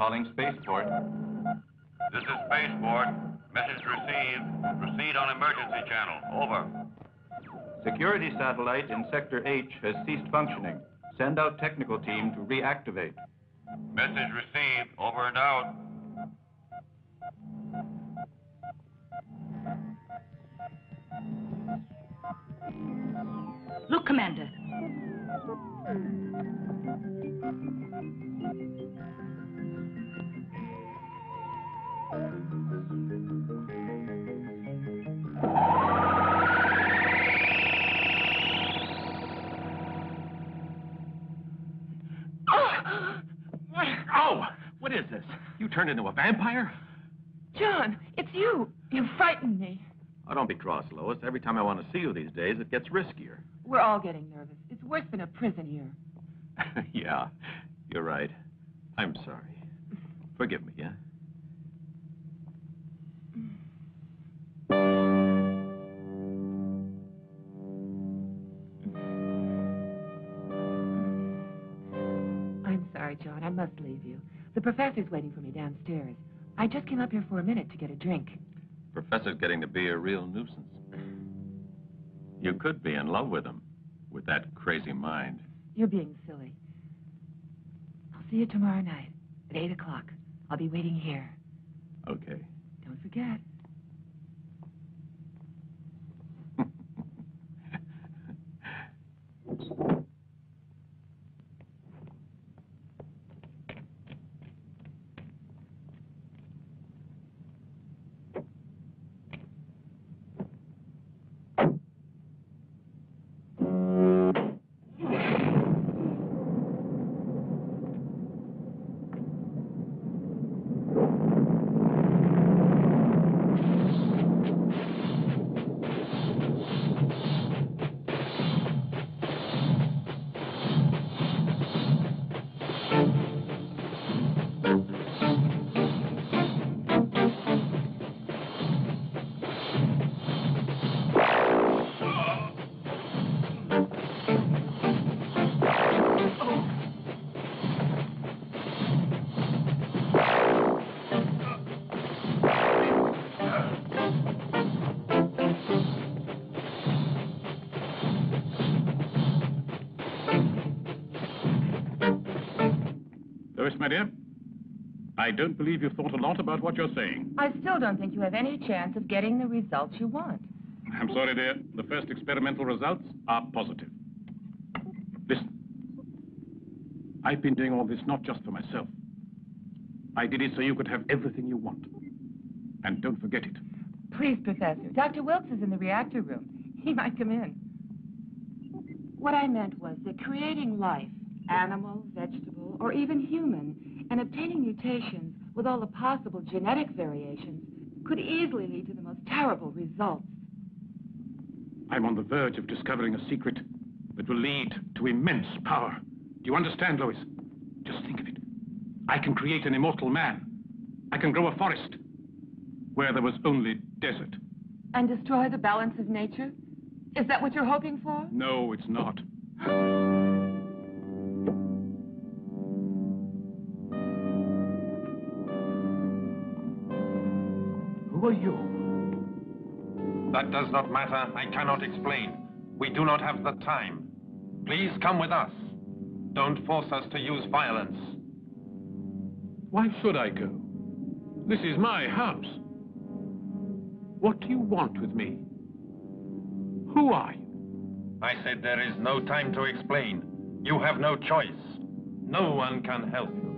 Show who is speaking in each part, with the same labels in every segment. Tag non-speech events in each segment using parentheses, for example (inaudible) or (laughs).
Speaker 1: calling Spaceport.
Speaker 2: This is Spaceport. Message received. Proceed on emergency channel. Over.
Speaker 1: Security satellite in Sector H has ceased functioning. Send out technical team to reactivate.
Speaker 2: Message received. Over and out.
Speaker 3: Look, Commander.
Speaker 4: Oh! What is this? You turned into a vampire?
Speaker 5: John, it's you. You frightened me.
Speaker 4: Oh, don't be cross, Lois. Every time I want to see you these days, it gets riskier.
Speaker 5: We're all getting nervous. It's worse than a prison here. (laughs)
Speaker 4: yeah, you're right. I'm sorry. Forgive me, yeah?
Speaker 5: Must leave you. The professor's waiting for me downstairs. I just came up here for a minute to get a drink.
Speaker 4: Professor's getting to be a real nuisance. You could be in love with him, with that crazy mind.
Speaker 5: You're being silly. I'll see you tomorrow night at 8 o'clock. I'll be waiting here.
Speaker 4: Okay.
Speaker 5: Don't forget.
Speaker 6: Lois, (laughs) don't believe you've thought a lot about what you're saying.
Speaker 5: I still don't think you have any chance of getting the results you want.
Speaker 6: I'm sorry, dear. The first experimental results are positive. Listen. I've been doing all this not just for myself. I did it so you could have everything you want. And don't forget it.
Speaker 5: Please, Professor. Dr. Wilkes is in the reactor room. He might come in. What I meant was that creating life, animal, vegetable, or even human, and obtaining mutations with all the possible genetic variations could easily lead to the most terrible results.
Speaker 6: I'm on the verge of discovering a secret that will lead to immense power. Do you understand, Lois? Just think of it. I can create an immortal man. I can grow a forest where there was only desert.
Speaker 5: And destroy the balance of nature? Is that what you're hoping for?
Speaker 6: No, it's not.
Speaker 7: That does not matter. I cannot explain. We do not have the time. Please come with us. Don't force us to use violence.
Speaker 6: Why should I go? This is my house. What do you want with me? Who are you?
Speaker 7: I said there is no time to explain. You have no choice. No one can help you.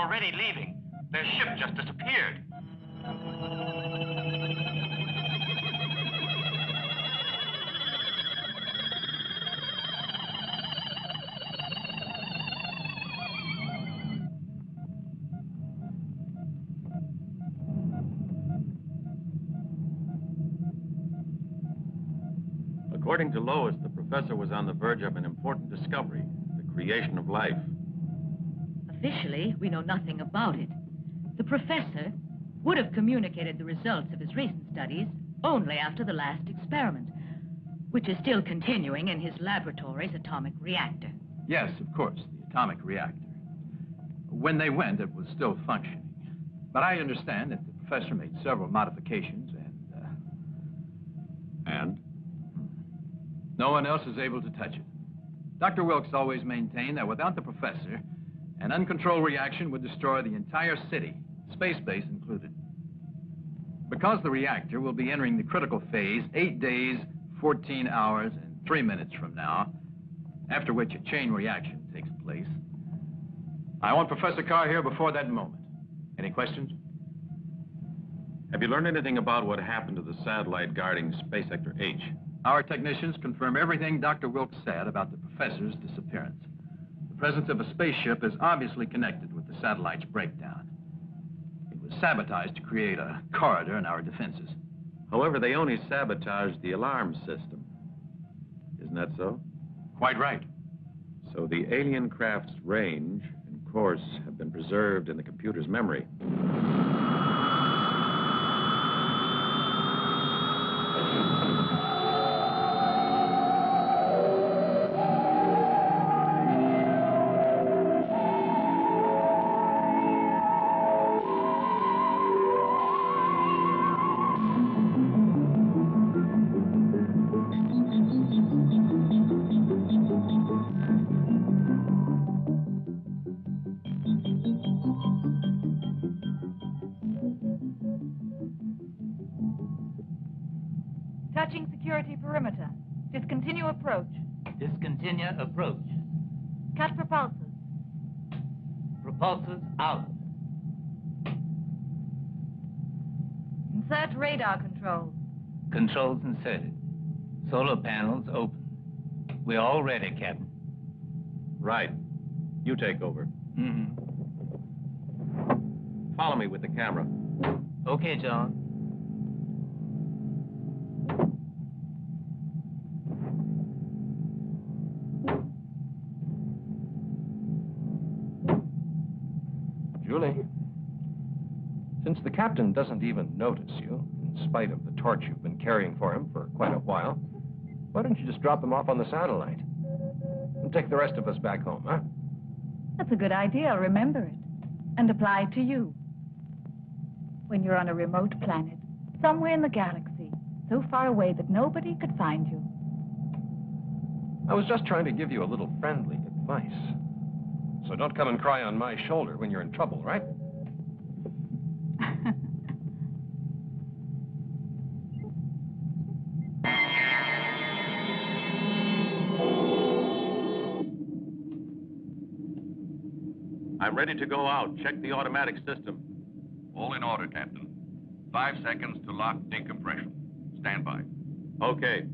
Speaker 3: Already leaving. Their ship just disappeared.
Speaker 4: According to Lois, the professor was on the verge of an important discovery the creation of life.
Speaker 8: Officially, we know nothing about it. The professor would have communicated the results of his recent studies only after the last experiment, which is still continuing in his laboratory's atomic reactor.
Speaker 1: Yes, of course, the atomic reactor. When they went, it was still functioning. But I understand that the professor made several modifications and, uh,
Speaker 4: And?
Speaker 1: no one else is able to touch it. Dr. Wilkes always maintained that without the professor, an uncontrolled reaction would destroy the entire city, space base included. Because the reactor will be entering the critical phase eight days, 14 hours, and three minutes from now, after which a chain reaction takes place. I want Professor Carr here before that moment. Any questions?
Speaker 4: Have you learned anything about what happened to the satellite guarding Space Sector H?
Speaker 1: Our technicians confirm everything Dr. Wilkes said about the professor's disappearance. The presence of a spaceship is obviously connected with the satellite's breakdown. It was sabotaged to create a corridor in our defenses.
Speaker 4: However, they only sabotaged the alarm system. Isn't that so?
Speaker 1: Quite right.
Speaker 4: So the alien craft's range and course have been preserved in the computer's memory.
Speaker 9: Radar controls.
Speaker 10: Controls inserted. Solar panels open. We're all ready, Captain.
Speaker 4: Right. You take over.
Speaker 10: Mm-hmm.
Speaker 4: Follow me with the camera.
Speaker 10: Okay, John.
Speaker 11: Julie, since the captain doesn't even notice you, in spite of the torch you've been carrying for him for quite a while, why don't you just drop him off on the satellite? And take the rest of us back home, huh?
Speaker 9: That's a good idea. I'll remember it. And apply it to you. When you're on a remote planet, somewhere in the galaxy, so far away that nobody could find you.
Speaker 11: I was just trying to give you a little friendly advice. So don't come and cry on my shoulder when you're in trouble, right?
Speaker 4: I'm ready to go out. Check the automatic system.
Speaker 2: All in order, Captain. Five seconds to lock decompression. Stand by.
Speaker 4: Okay.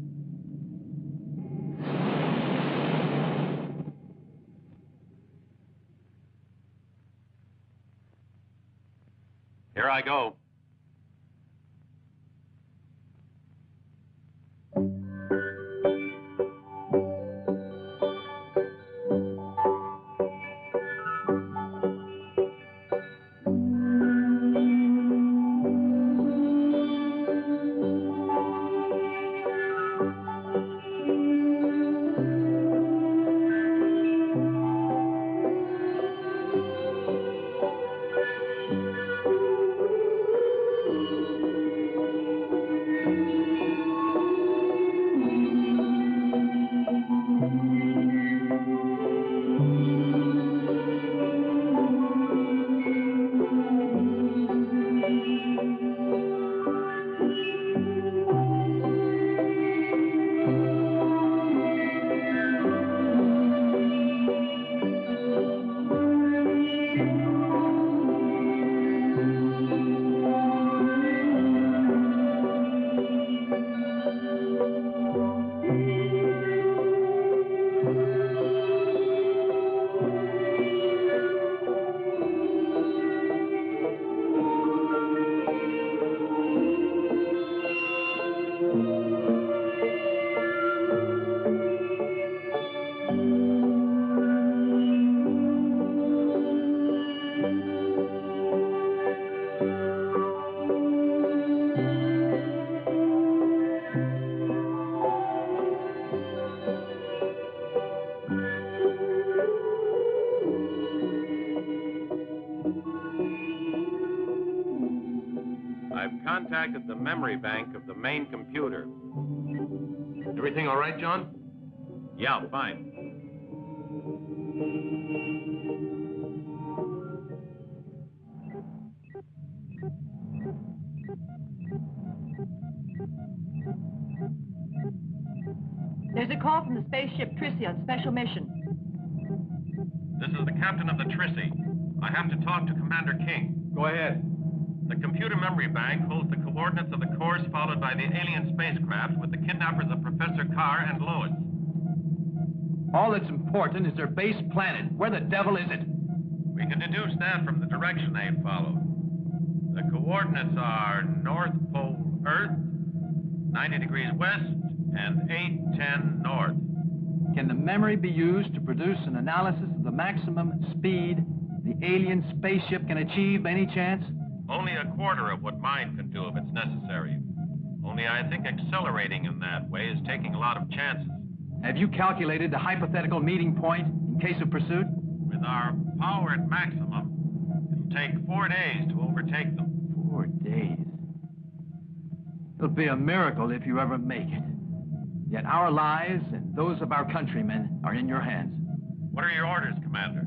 Speaker 4: Here I go. Memory bank of the main computer.
Speaker 11: Everything all right, John?
Speaker 4: Yeah, fine.
Speaker 3: Coordinates of the course followed by the alien spacecraft with the kidnappers of Professor Carr and Lois.
Speaker 1: All that's important is their base planet. Where the devil is it?
Speaker 3: We can deduce that from the direction they followed. The coordinates are North Pole Earth, 90 degrees west, and 810 north.
Speaker 1: Can the memory be used to produce an analysis of the maximum speed the alien spaceship can achieve by any chance?
Speaker 3: Only a quarter of what mine can do if it's necessary. Only I think accelerating in that way is taking a lot of chances.
Speaker 1: Have you calculated the hypothetical meeting point in case of pursuit?
Speaker 3: With our power at maximum, it'll take four days to overtake them.
Speaker 1: Four days. It'll be a miracle if you ever make it. Yet our lives and those of our countrymen are in your hands.
Speaker 3: What are your orders, Commander?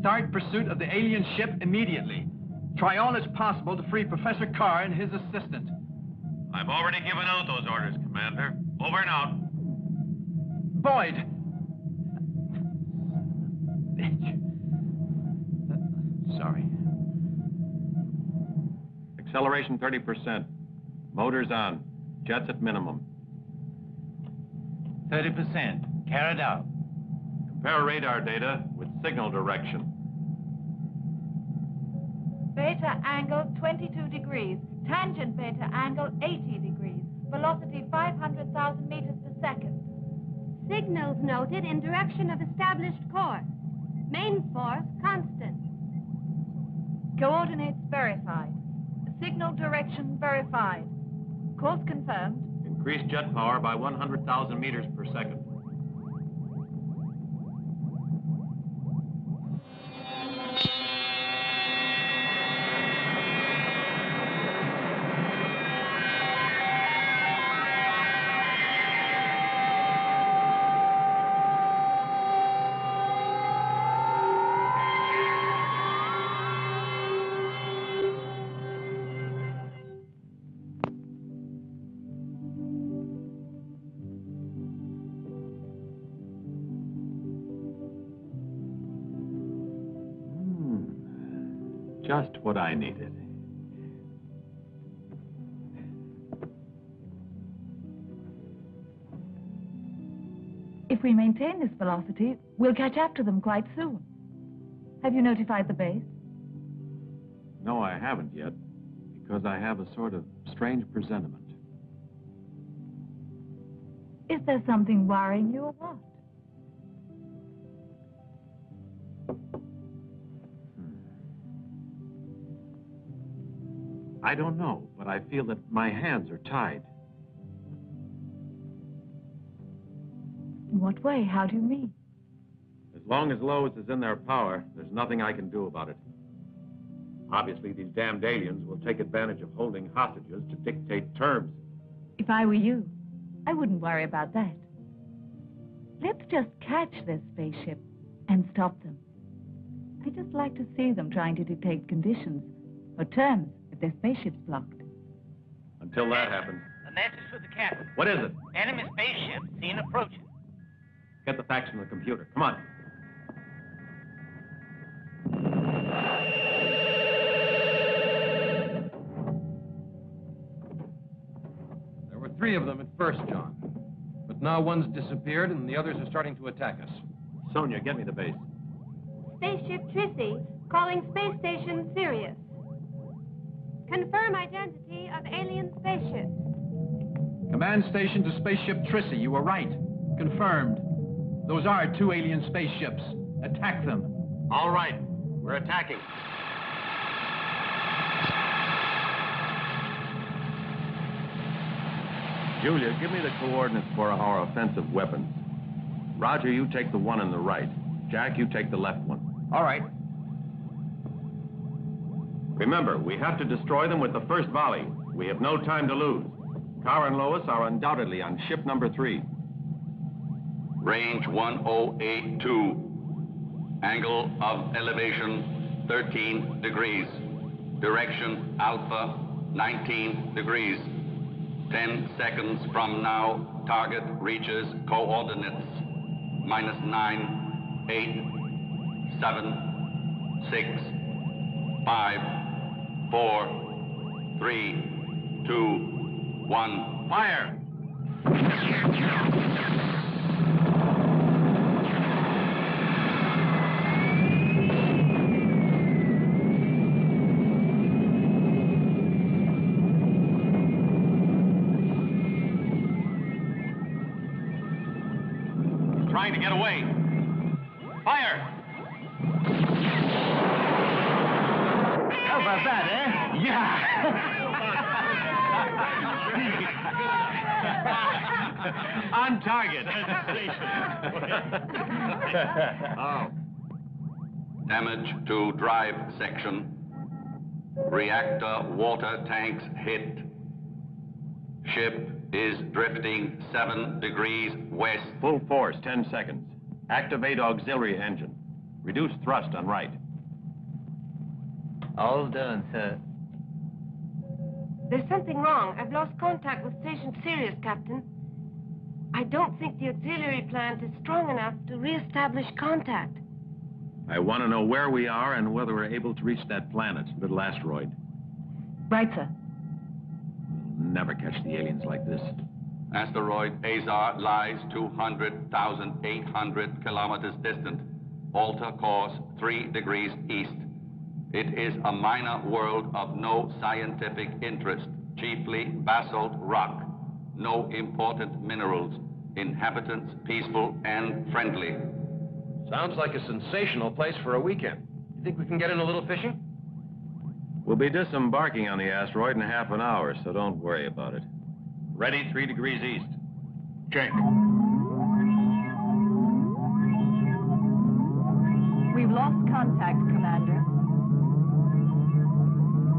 Speaker 1: Start pursuit of the alien ship immediately. Try all that's possible to free Professor Carr and his assistant.
Speaker 3: I've already given out those orders, Commander. Over and out.
Speaker 1: Boyd! Bitch. Sorry.
Speaker 4: Acceleration 30%. Motors on. Jets at minimum.
Speaker 10: 30%. Carried out.
Speaker 4: Compare radar data with signal direction.
Speaker 9: Beta angle 22 degrees. Tangent beta angle 80 degrees. Velocity 500,000 meters per second.
Speaker 12: Signals noted in direction of established course. Main force constant.
Speaker 9: Coordinates verified. Signal direction verified. Course confirmed.
Speaker 4: Increase jet power by 100,000 meters per second. Just what I needed.
Speaker 9: If we maintain this velocity, we'll catch up to them quite soon. Have you notified the base?
Speaker 4: No, I haven't yet, because I have a sort of strange presentiment.
Speaker 9: Is there something worrying you or what?
Speaker 4: I don't know, but I feel that my hands are tied.
Speaker 9: In what way? How do you mean?
Speaker 4: As long as Lois is in their power, there's nothing I can do about it. Obviously, these damned aliens will take advantage of holding hostages to dictate terms.
Speaker 9: If I were you, I wouldn't worry about that. Let's just catch this spaceship and stop them. I just like to see them trying to dictate conditions or terms their spaceship's blocked.
Speaker 4: Until that happens.
Speaker 10: A message for the captain.
Speaker 4: What is it?
Speaker 10: Enemy spaceship seen approaching.
Speaker 4: Get the facts from the computer. Come on.
Speaker 11: There were three of them at first, John. But now one's disappeared and the others are starting to attack us.
Speaker 4: Sonia, get me the base.
Speaker 12: Spaceship Trissy, calling space station Sirius. Confirm identity of alien spaceship.
Speaker 1: Command station to spaceship Trissy. You were right. Confirmed. Those are two alien spaceships. Attack them.
Speaker 3: All right. We're attacking.
Speaker 4: Julia, give me the coordinates for our offensive weapons. Roger, you take the one on the right. Jack, you take the left one.
Speaker 1: All right.
Speaker 4: Remember, we have to destroy them with the first volley. We have no time to lose. Carr and Lois are undoubtedly on ship number three.
Speaker 2: Range 1082. Angle of elevation 13 degrees. Direction alpha 19 degrees. 10 seconds from now, target reaches coordinates minus 9, 8, 7, 6, 5, 4, 3, 2, 1. Fire!
Speaker 1: On target. (laughs)
Speaker 2: oh. Damage to drive section. Reactor water tanks hit. Ship is drifting seven degrees west.
Speaker 4: Full force, 10 seconds. Activate auxiliary engine. Reduce thrust on right.
Speaker 10: All done, sir.
Speaker 12: There's something wrong. I've lost contact with Station Sirius, Captain. I don't think the auxiliary plant is strong enough to reestablish contact.
Speaker 4: I want to know where we are and whether we're able to reach that planet, little asteroid.
Speaker 9: Right, sir.
Speaker 4: Never catch the aliens like this.
Speaker 2: Asteroid Azar lies 200,800 kilometers distant. Alter course 3 degrees east. It is a minor world of no scientific interest, chiefly basalt rock. No important minerals. Inhabitants peaceful and friendly.
Speaker 11: Sounds like a sensational place for a weekend. You think we can get in a little fishing?
Speaker 4: We'll be disembarking on the asteroid in half an hour, so don't worry about it. Ready, three degrees east.
Speaker 6: Check.
Speaker 13: We've lost contact, Commander.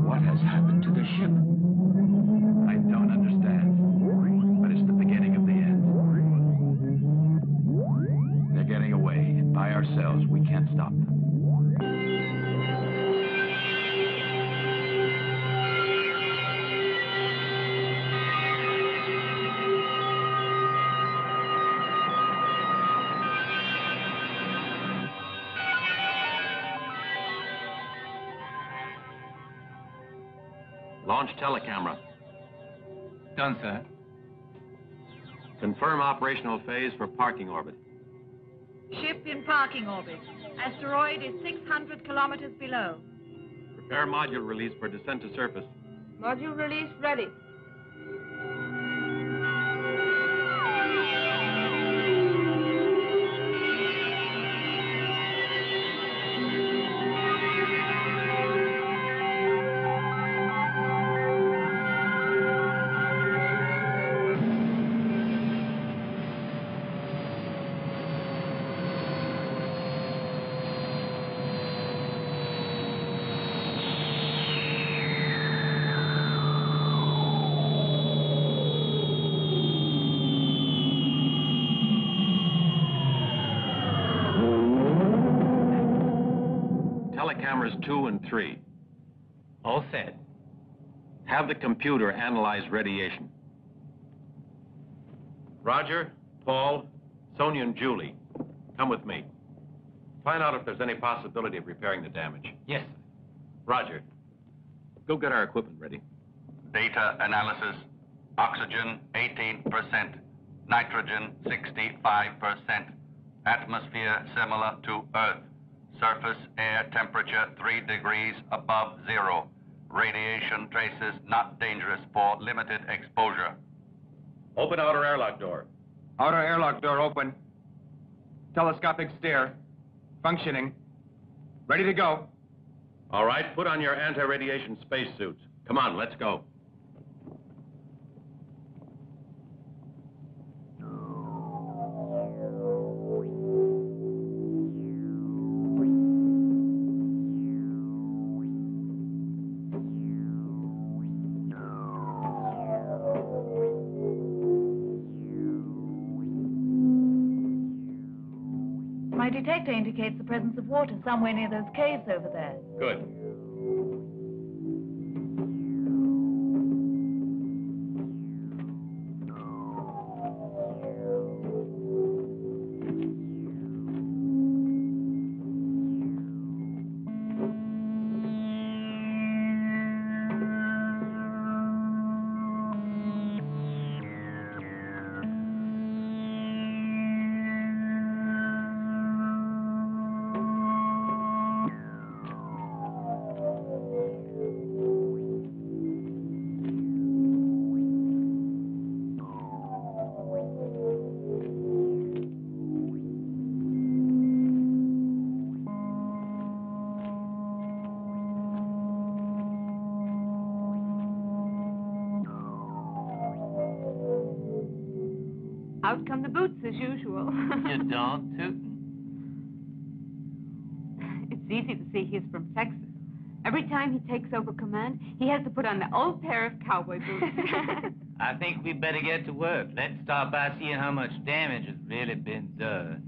Speaker 1: What has happened to the ship? I don't understand. Ourselves, we can't stop them.
Speaker 4: Launch telecamera.
Speaker 10: Done, sir.
Speaker 4: Confirm operational phase for parking orbit.
Speaker 13: Ship in parking orbit. Asteroid is 600 kilometers below.
Speaker 4: Prepare module release for descent to surface.
Speaker 12: Module release ready.
Speaker 4: Telecameras two and three.
Speaker 10: All set.
Speaker 4: Have the computer analyze radiation. Roger, Paul, Sonia, and Julie, come with me. Find out if there's any possibility of repairing the damage.
Speaker 10: Yes, sir.
Speaker 4: Roger. Go get our equipment ready.
Speaker 2: Data analysis. Oxygen 18%. Nitrogen 65%. Atmosphere similar to Earth. Surface air temperature 3 degrees above zero. Radiation traces not dangerous for limited exposure.
Speaker 4: Open outer airlock door.
Speaker 14: Outer airlock door open. Telescopic stair. Functioning. Ready to go.
Speaker 4: All right, put on your anti-radiation spacesuits. Come on, let's go.
Speaker 9: Indicates the presence of water somewhere near those caves over there.
Speaker 1: Good.
Speaker 15: Put on the old pair of cowboy boots. (laughs)
Speaker 10: I think we better get to work. Let's start by seeing how much damage has really been done.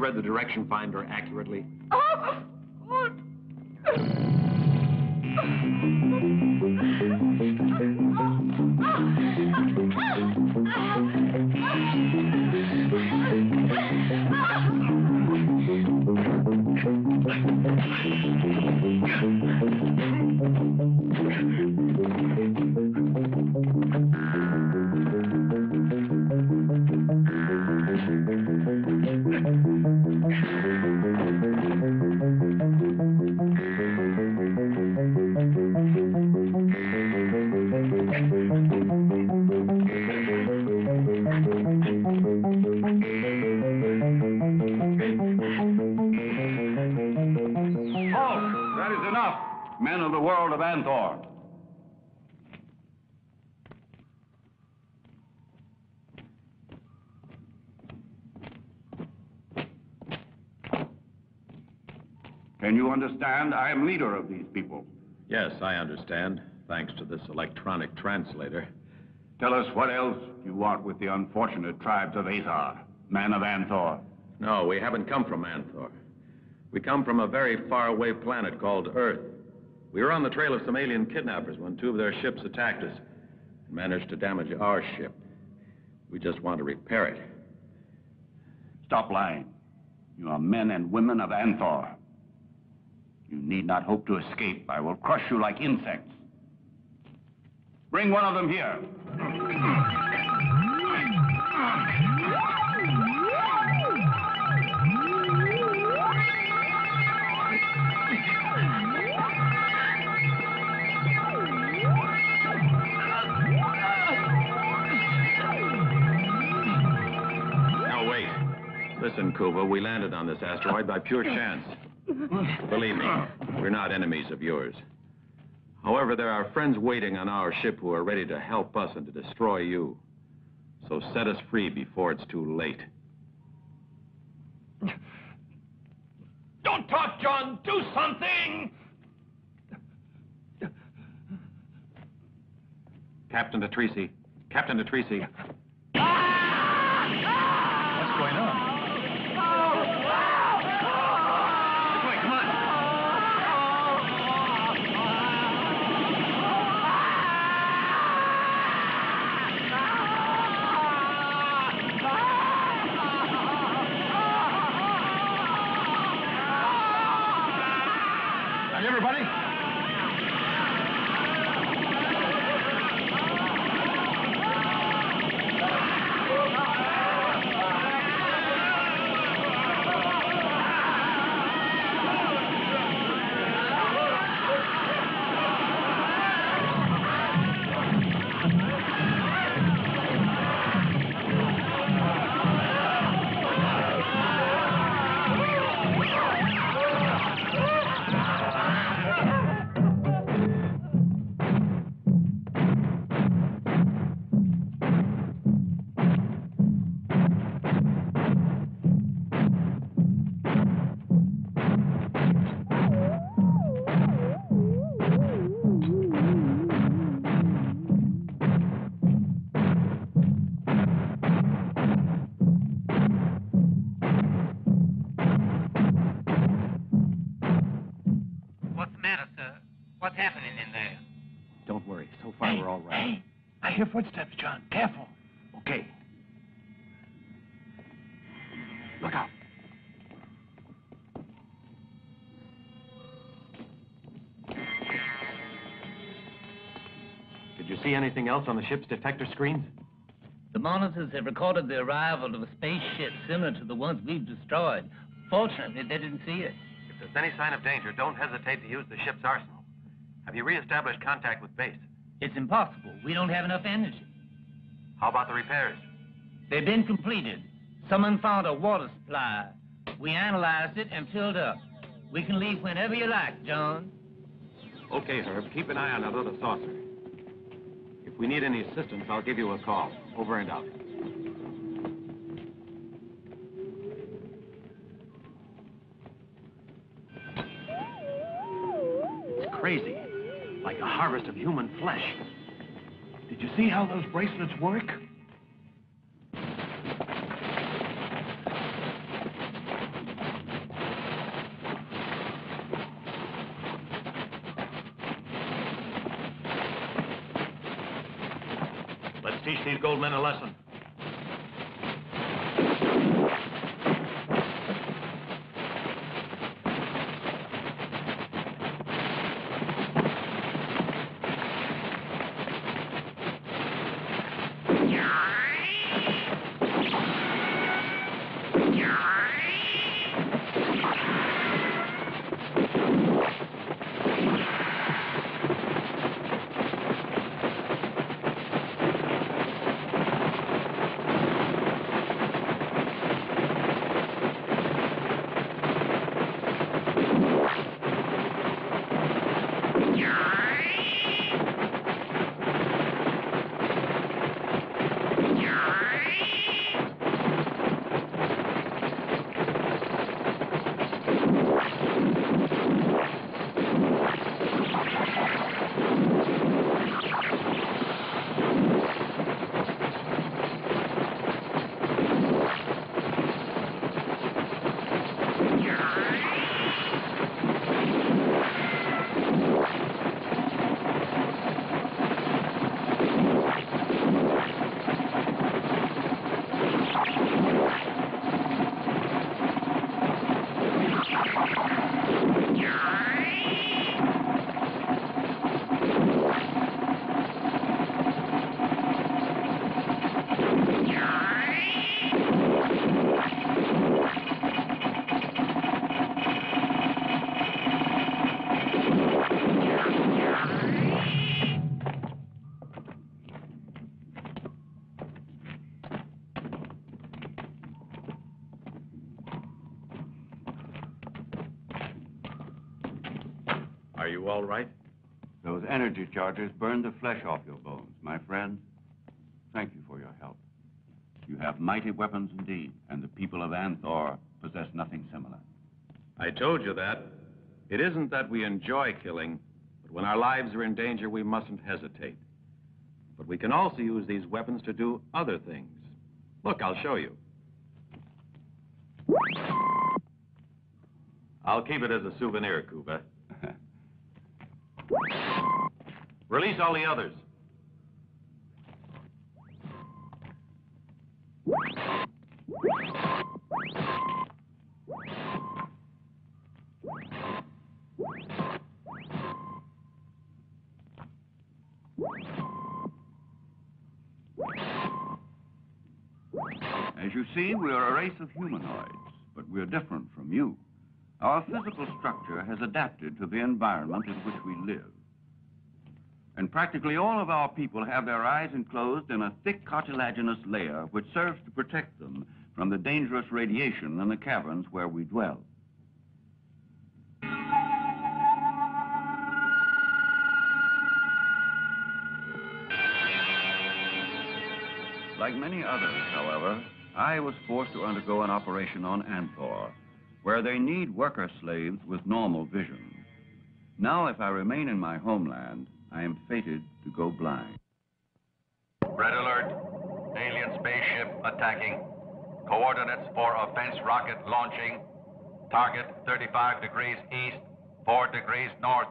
Speaker 4: Read the direction finder accurately?
Speaker 2: You understand? I am leader of these people.
Speaker 4: Yes, I understand, thanks to this electronic translator.
Speaker 2: Tell us what else you want with the unfortunate tribes of Athar, men of Anthor.
Speaker 4: No, we haven't come from Anthor. We come from a very faraway planet called Earth. We were on the trail of some alien kidnappers when two of their ships attacked us and managed to damage our ship. We just want to repair it.
Speaker 2: Stop lying. You are men and women of Anthor. Need not hope to escape. I will crush you like insects. Bring one of them here.
Speaker 4: Now, wait. Listen, Kuva, we landed on this asteroid by pure chance. Believe me, we're not enemies of yours. However, there are friends waiting on our ship who are ready to help us and to destroy you. So set us free before it's too late.
Speaker 3: Don't talk, John. Do something.
Speaker 4: Captain Patrese. Captain Patrese.
Speaker 1: Ah! Ah!
Speaker 10: What's
Speaker 11: going on? Anything else on the ship's detector screens?
Speaker 10: The monitors have recorded the arrival of a spaceship similar to the ones we've destroyed. Fortunately, they didn't see it.
Speaker 4: If there's any sign of danger, don't hesitate to use the ship's arsenal. Have you reestablished contact with base?
Speaker 10: It's impossible. We don't have enough energy.
Speaker 4: How about the repairs?
Speaker 10: They've been completed. Someone found a water supply. We analyzed it and filled up. We can leave whenever you like, John.
Speaker 4: Okay, Herb. Keep an eye on that other saucer. We need any assistance, I'll give you a call. Over and out.
Speaker 1: It's crazy. Like a harvest of human flesh. Did you see how those bracelets work?
Speaker 4: Let's men a lesson.
Speaker 2: Charges burned the flesh off your bones, my friend. Thank you for your help. You have mighty weapons indeed, and the people of Anthor possess nothing similar.
Speaker 4: I told you that. It isn't that we enjoy killing, but when our lives are in danger, we mustn't hesitate. But we can also use these weapons to do other things. Look, I'll show you. I'll keep it as a souvenir, Kuba. (laughs) Release all the others.
Speaker 2: As you see, we are a race of humanoids, but we're different from you. Our physical structure has adapted to the environment in which we live. And practically all of our people have their eyes enclosed in a thick cartilaginous layer which serves to protect them from the dangerous radiation in the caverns where we dwell. Like many others, however, I was forced to undergo an operation on Anthor, where they need worker slaves with normal vision. Now, if I remain in my homeland, I am fated to go blind.
Speaker 16: Red alert. Alien spaceship attacking. Coordinates for offense rocket launching. Target 35 degrees east, 4 degrees north.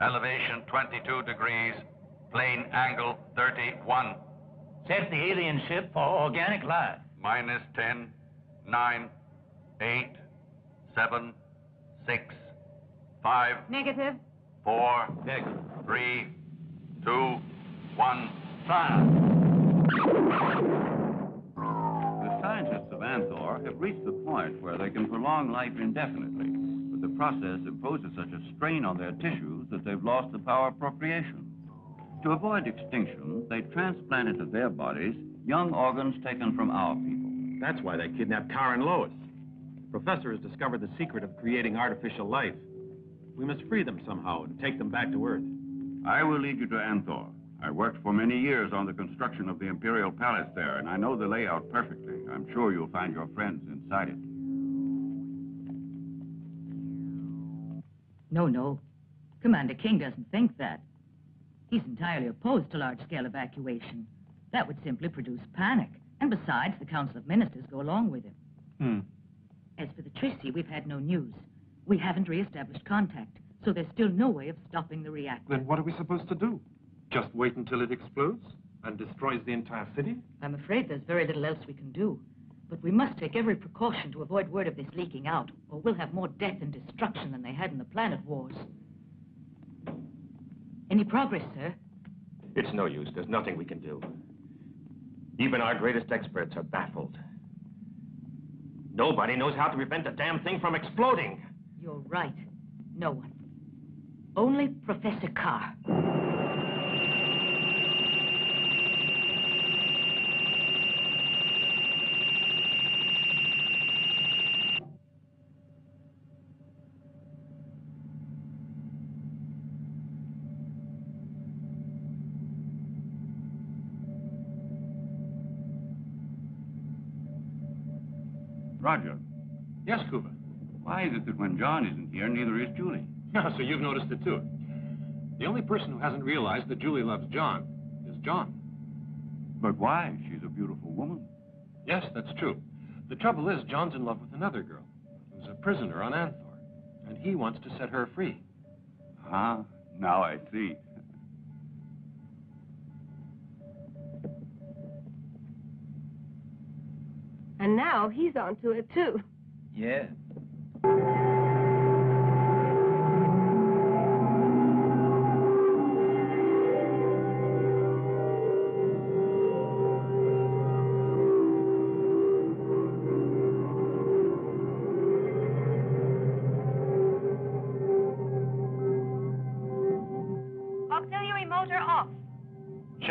Speaker 16: Elevation 22 degrees. Plane angle 31.
Speaker 10: Set the alien ship for organic life.
Speaker 16: Minus 10, 9, 8, 7, 6, 5,
Speaker 17: Negative.
Speaker 16: 4, 3, 2, 1, fire.
Speaker 2: The scientists of Anthor have reached the point where they can prolong life indefinitely, but the process imposes such a strain on their tissues that they've lost the power of procreation. To avoid extinction, they transplant into their bodies young organs taken from our people.
Speaker 4: That's why they kidnapped Kara and Lois. The professor has discovered the secret of creating artificial life. We must free them somehow and take them back to Earth.
Speaker 2: I will lead you to Anthor. I worked for many years on the construction of the Imperial Palace there, and I know the layout perfectly. I'm sure you'll find your friends inside it.
Speaker 8: No, no. Commander King doesn't think that. He's entirely opposed to large-scale evacuation. That would simply produce panic. And besides, the Council of Ministers go along with him.
Speaker 11: Hmm.
Speaker 8: As for the Trissy, we've had no news. We haven't re-established contact, so there's still no way of stopping the reactor.
Speaker 18: Then what are we supposed to do? Just wait until it explodes and destroys the entire city?
Speaker 8: I'm afraid there's very little else we can do. But we must take every precaution to avoid word of this leaking out, or we'll have more death and destruction than they had in the planet wars. Any progress, sir?
Speaker 3: It's no use. There's nothing we can do. Even our greatest experts are baffled. Nobody knows how to prevent the damn thing from exploding.
Speaker 8: You're right. No one. Only Professor Carr.
Speaker 2: Roger,
Speaker 11: Yes, Kuba.
Speaker 2: Why is it that when John isn't here, neither is Julie? (laughs)
Speaker 11: so you've noticed it too. The only person who hasn't realized that Julie loves John is John.
Speaker 2: But why? She's a beautiful woman.
Speaker 11: Yes, that's true. The trouble is, John's in love with another girl who's a prisoner on Anthor, and he wants to set her free.
Speaker 2: Ah, now I see.
Speaker 12: And now he's onto it, too.
Speaker 10: Yeah.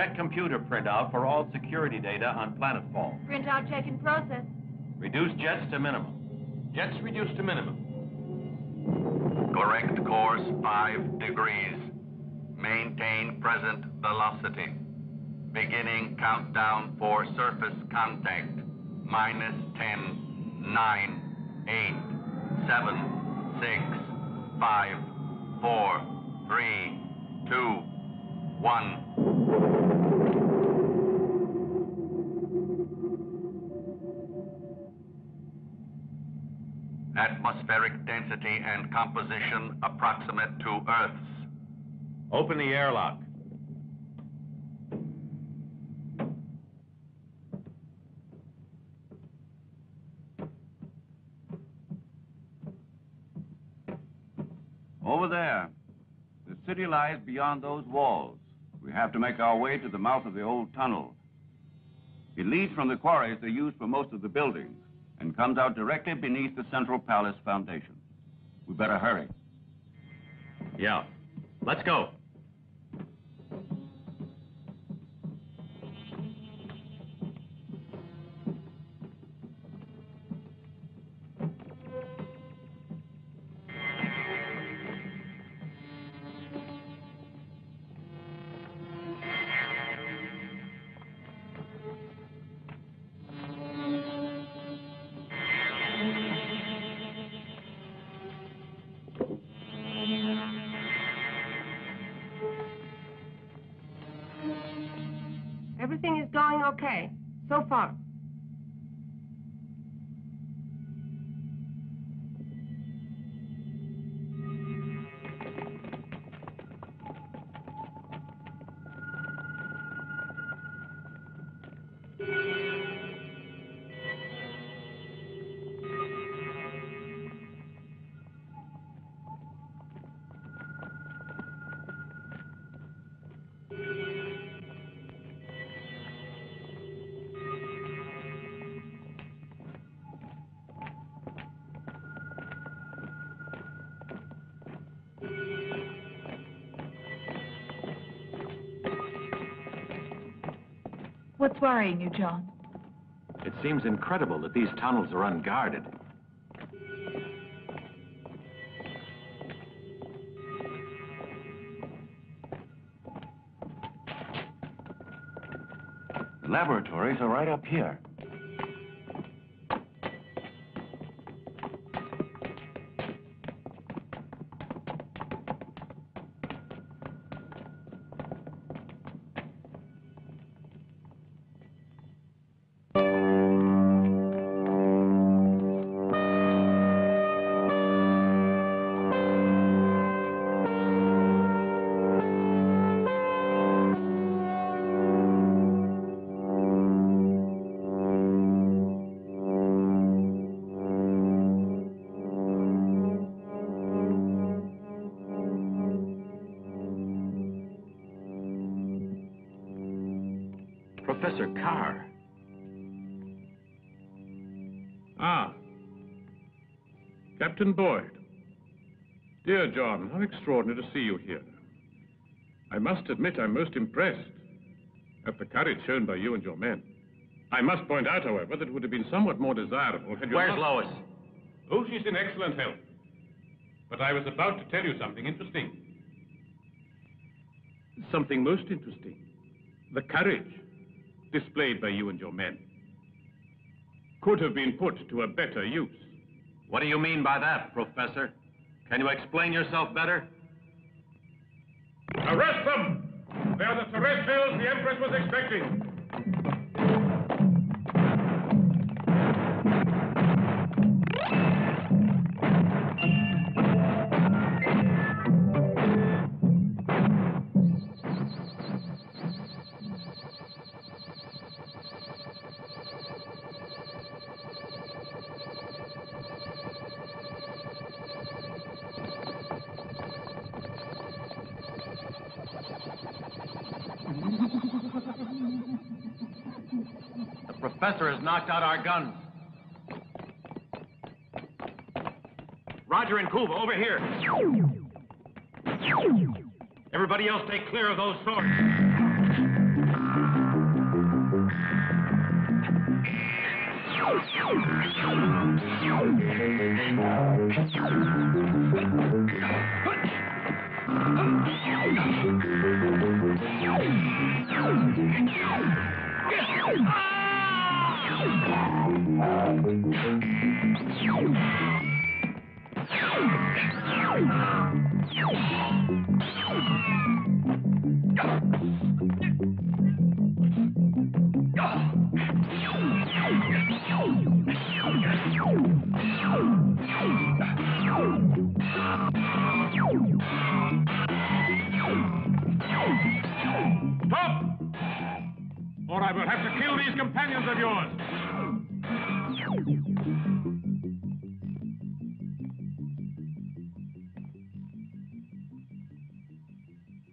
Speaker 4: Check computer printout for all security data on planetfall.
Speaker 9: Printout check in process.
Speaker 4: Reduce jets to minimum. Jets reduced to minimum.
Speaker 16: Correct course 5 degrees. Maintain present velocity. Beginning countdown for surface contact. Minus 10, 9, 8, 7, 6, 5, 4, 3, 2,
Speaker 19: one. Atmospheric density and composition approximate to Earth's.
Speaker 4: Open the airlock.
Speaker 2: Over there. The city lies beyond those walls. We have to make our way to the mouth of the old tunnel. It leads from the quarries they use for most of the buildings and comes out directly beneath the Central Palace Foundation. We better hurry.
Speaker 4: Yeah. Let's go.
Speaker 9: Worrying you, John?
Speaker 4: It seems incredible that these tunnels are unguarded.
Speaker 2: The laboratories are right up here.
Speaker 6: Captain Boyd. Dear John, how extraordinary to see you here. I must admit I'm most impressed at the courage shown by you and your men. I must point out, however, that it would have been somewhat more desirable had you
Speaker 4: Where's. Lois?
Speaker 6: Oh, she's in excellent health. But I was about to tell you something interesting. Something most interesting. The courage displayed by you and your men could have been put to a better use.
Speaker 4: What do you mean by that, Professor? Can you explain yourself better?
Speaker 6: Arrest them! They are the terrestrials the Empress was expecting.
Speaker 4: Knocked out our guns. Roger and Kuba, over here. Everybody else stay clear of those swords.
Speaker 6: Ah!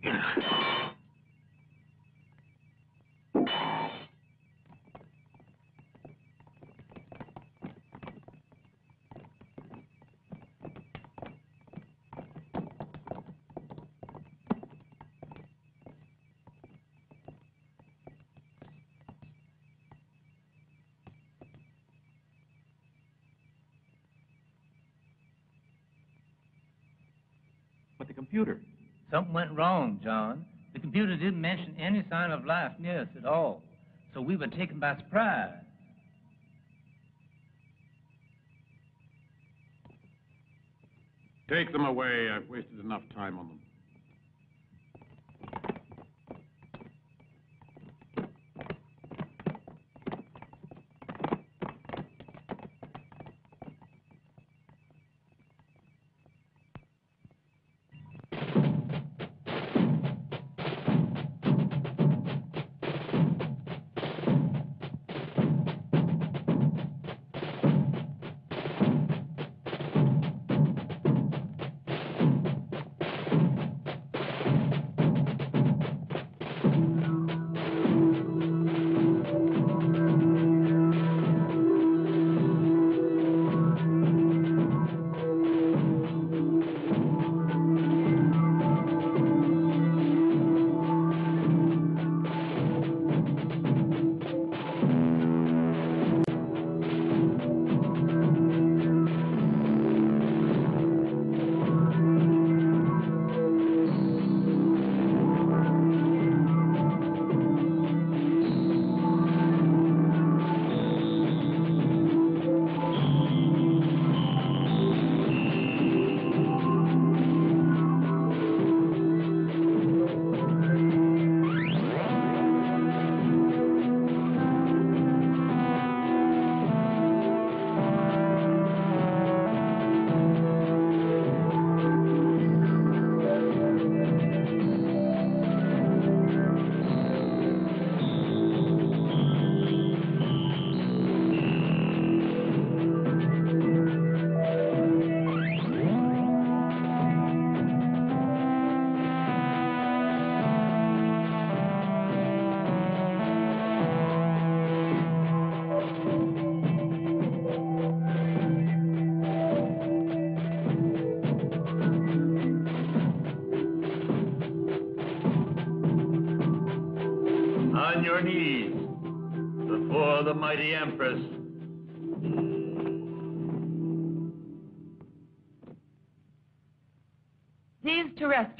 Speaker 1: But the computer.
Speaker 10: Something went wrong, John. The computer didn't mention any sign of life near us at all. So we were taken by surprise.
Speaker 6: Take them away. I've wasted enough time on them.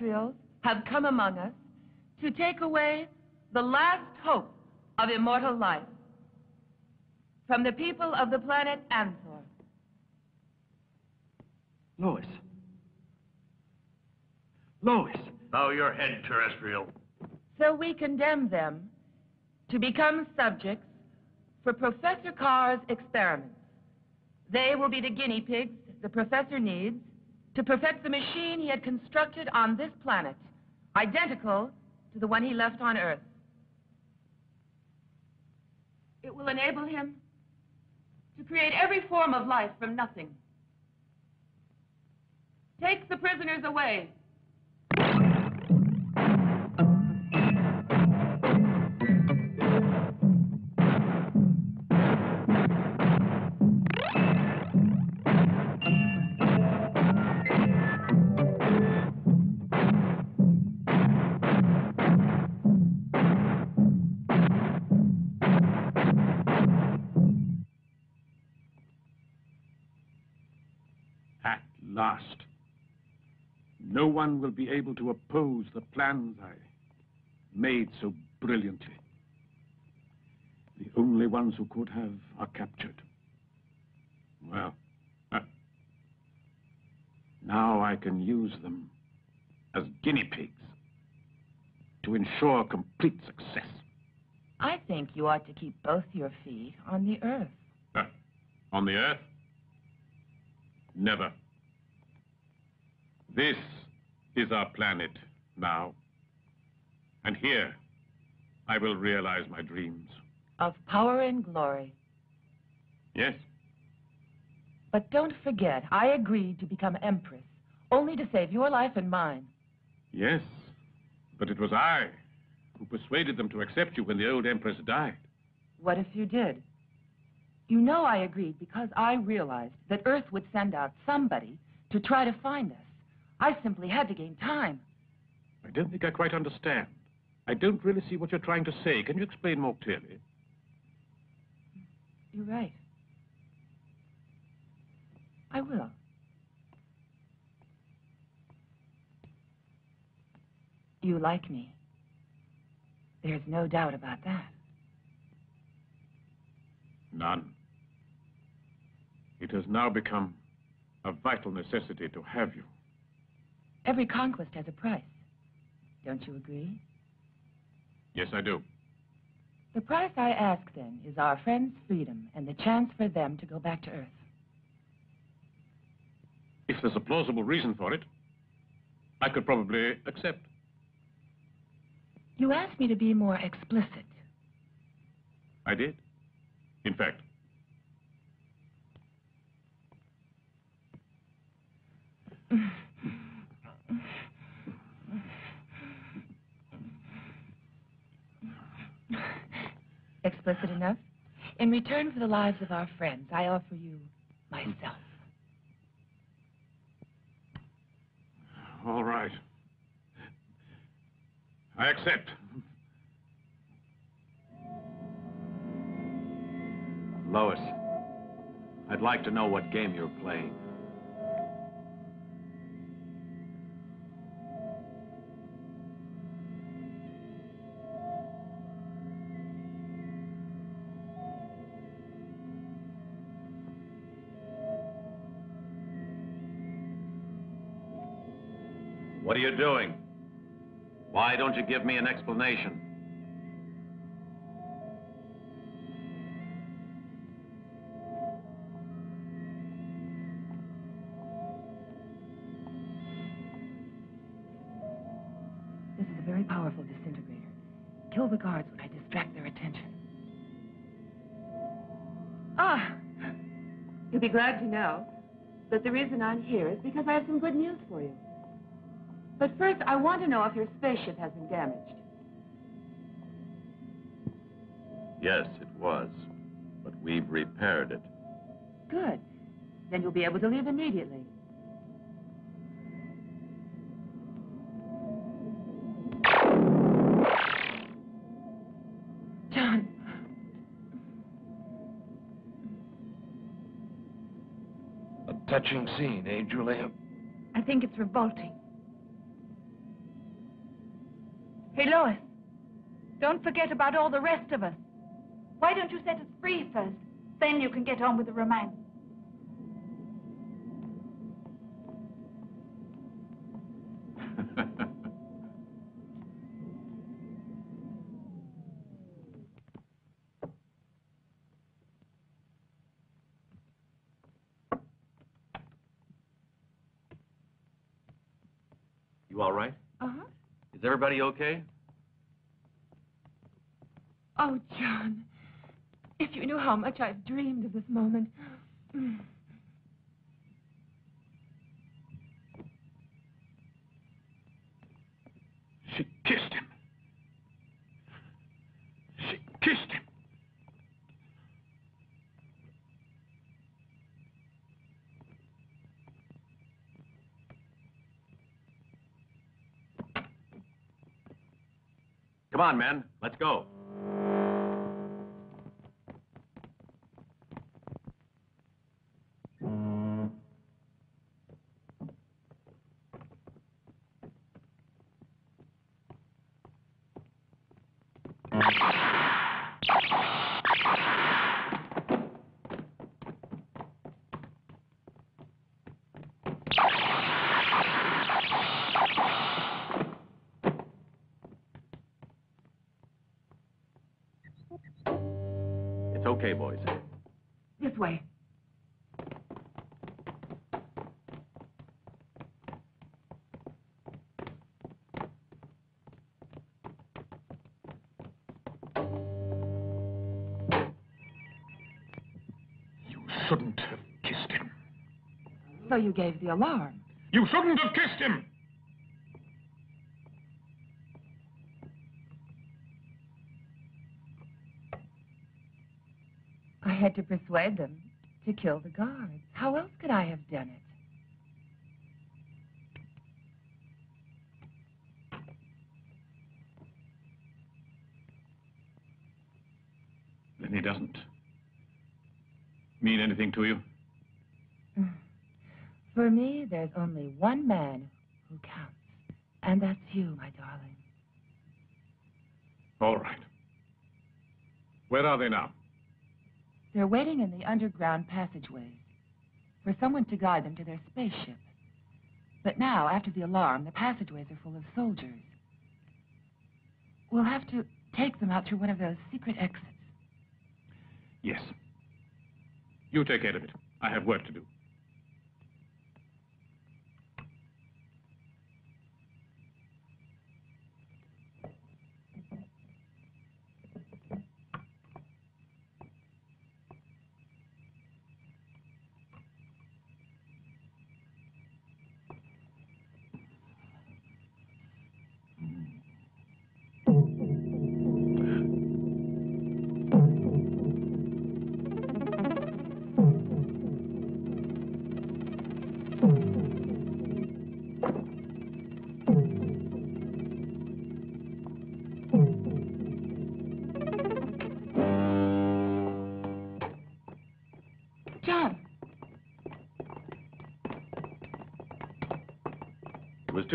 Speaker 5: Terrestrials have come among us to take away the last hope of immortal life from the people of the planet Anthor.
Speaker 11: Lois. Lois.
Speaker 20: Bow your head, terrestrial.
Speaker 5: So we condemn them to become subjects for Professor Carr's experiments. They will be the guinea pigs the professor needs to perfect the machine he had constructed on this planet, identical to the one he left on Earth. It will enable him to create every form of life from nothing. Take the prisoners away.
Speaker 6: No one will be able to oppose the plans I made so brilliantly. The only ones who could have are captured. Well, huh. now I can use them as guinea pigs to ensure complete success.
Speaker 5: I think you ought to keep both your feet on the Earth.
Speaker 6: Huh. On the Earth? Never. This is our planet now. And here, I will realize my dreams.
Speaker 5: of power and glory.
Speaker 6: Yes.
Speaker 5: But don't forget, I agreed to become Empress, only to save your life and mine.
Speaker 6: Yes. But it was I who persuaded them to accept you when the old Empress died.
Speaker 5: What if you did? You know I agreed because I realized that Earth would send out somebody to try to find us. I simply had to gain time.
Speaker 6: I don't think I quite understand. I don't really see what you're trying to say. Can you explain more clearly?
Speaker 5: You're right. I will. You like me. There's no doubt about that.
Speaker 6: None. It has now become a vital necessity to have you.
Speaker 5: Every conquest has a price. Don't you agree?
Speaker 6: Yes, I do.
Speaker 5: The price I ask, then, is our friends' freedom and the chance for them to go back to Earth.
Speaker 6: If there's a plausible reason for it, I could probably accept.
Speaker 5: You asked me to be more explicit.
Speaker 6: I did. In fact, (sighs) (sighs) (sighs)
Speaker 5: Explicit enough? In return for the lives of our friends, I offer you myself.
Speaker 6: all right. I accept.
Speaker 1: Lois, I'd like to know what game you're playing.
Speaker 4: What are you doing? Why don't you give me an explanation?
Speaker 5: This is a very powerful disintegrator. Kill the guards when I distract their attention. Ah! You'll be glad to know that the reason I'm here is because I have some good news for you. But first, I want to know if your spaceship has been damaged.
Speaker 4: Yes, it was. But we've repaired it.
Speaker 5: Good. Then you'll be able to leave immediately. John,
Speaker 11: A touching scene, eh, Julia?
Speaker 9: I think it's revolting. Hey, Lois, don't forget about all the rest of us. Why don't you set us free first? Then you can get on with the romance. (laughs)
Speaker 4: You all right?
Speaker 5: Uh-huh.
Speaker 4: Is everybody okay?
Speaker 5: Oh, John, if you knew how much I've dreamed of this moment. Mm.
Speaker 6: She kissed him. She kissed him.
Speaker 4: Come on, men. Let's go.
Speaker 5: So you gave the alarm.
Speaker 6: You shouldn't have kissed him!
Speaker 5: I had to persuade them to kill the guards. How else could I have done it?
Speaker 6: Then he doesn't mean anything to you?
Speaker 5: There's only one man who counts, and that's you, my darling.
Speaker 6: All right. Where are they now?
Speaker 5: They're waiting in the underground passageways for someone to guide them to their spaceship. But now, after the alarm, the passageways are full of soldiers. We'll have to take them out through one of those secret exits.
Speaker 6: Yes. You take care of it. I have work to do.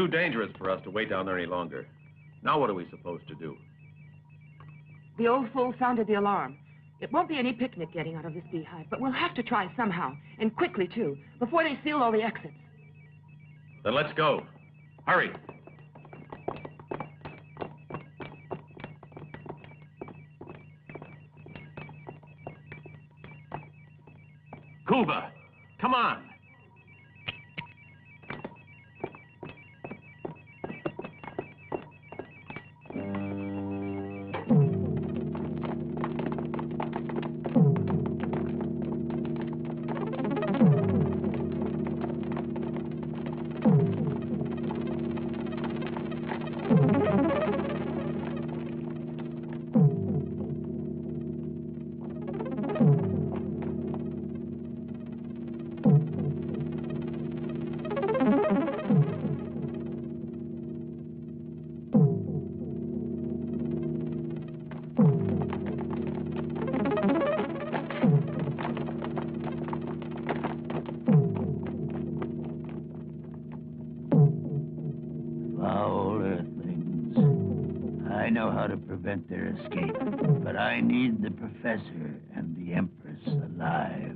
Speaker 4: Too dangerous for us to wait down there any longer. Now what are we supposed to do?
Speaker 5: the old fool sounded the alarm. It won't be any picnic getting out of this beehive, but we'll have to try somehow, and quickly, too, before they seal all the exits.
Speaker 4: Then let's go. Hurry.
Speaker 21: Professor and the Empress alive.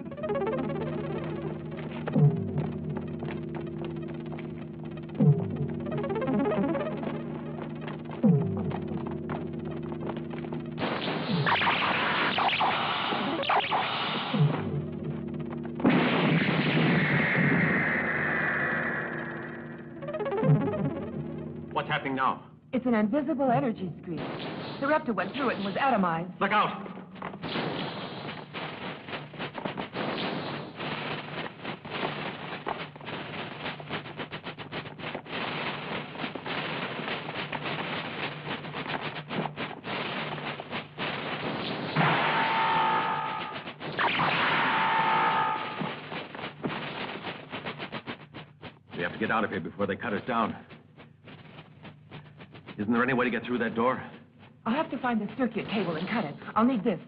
Speaker 4: What's happening now?
Speaker 5: It's an invisible energy screen. The Repta went through it and was atomized.
Speaker 4: Look out! Out of here before they cut us down. Isn't there any way to get through that door?
Speaker 5: I'll have to find the circuit cable and cut it. I'll need this.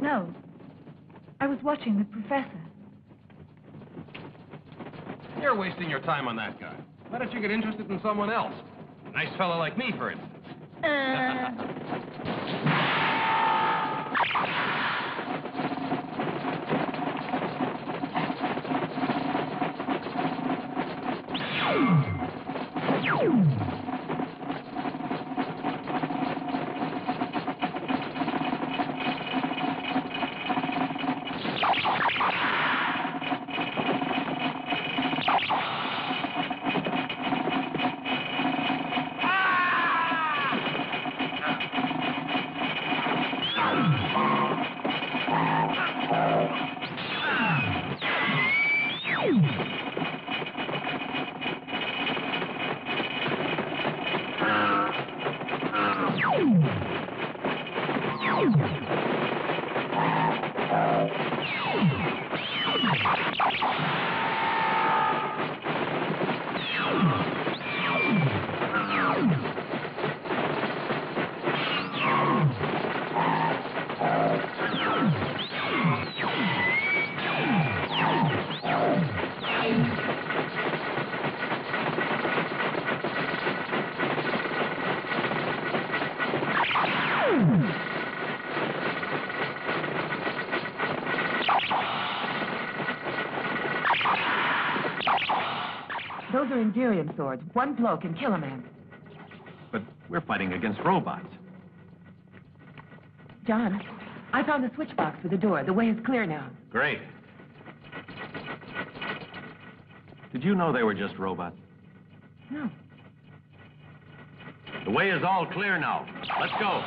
Speaker 9: don't know. I was watching the professor.
Speaker 11: You're wasting your time on that guy. Why don't you get interested in someone else? A nice fellow like me, for instance.
Speaker 5: Uh... (laughs) Imperium swords. One blow can kill a man.
Speaker 11: But we're fighting against robots.
Speaker 5: John, I found the switch box for the door. The way is clear now.
Speaker 11: Great. Did you know they were just robots?
Speaker 5: No.
Speaker 11: The way is all clear now. Let's go.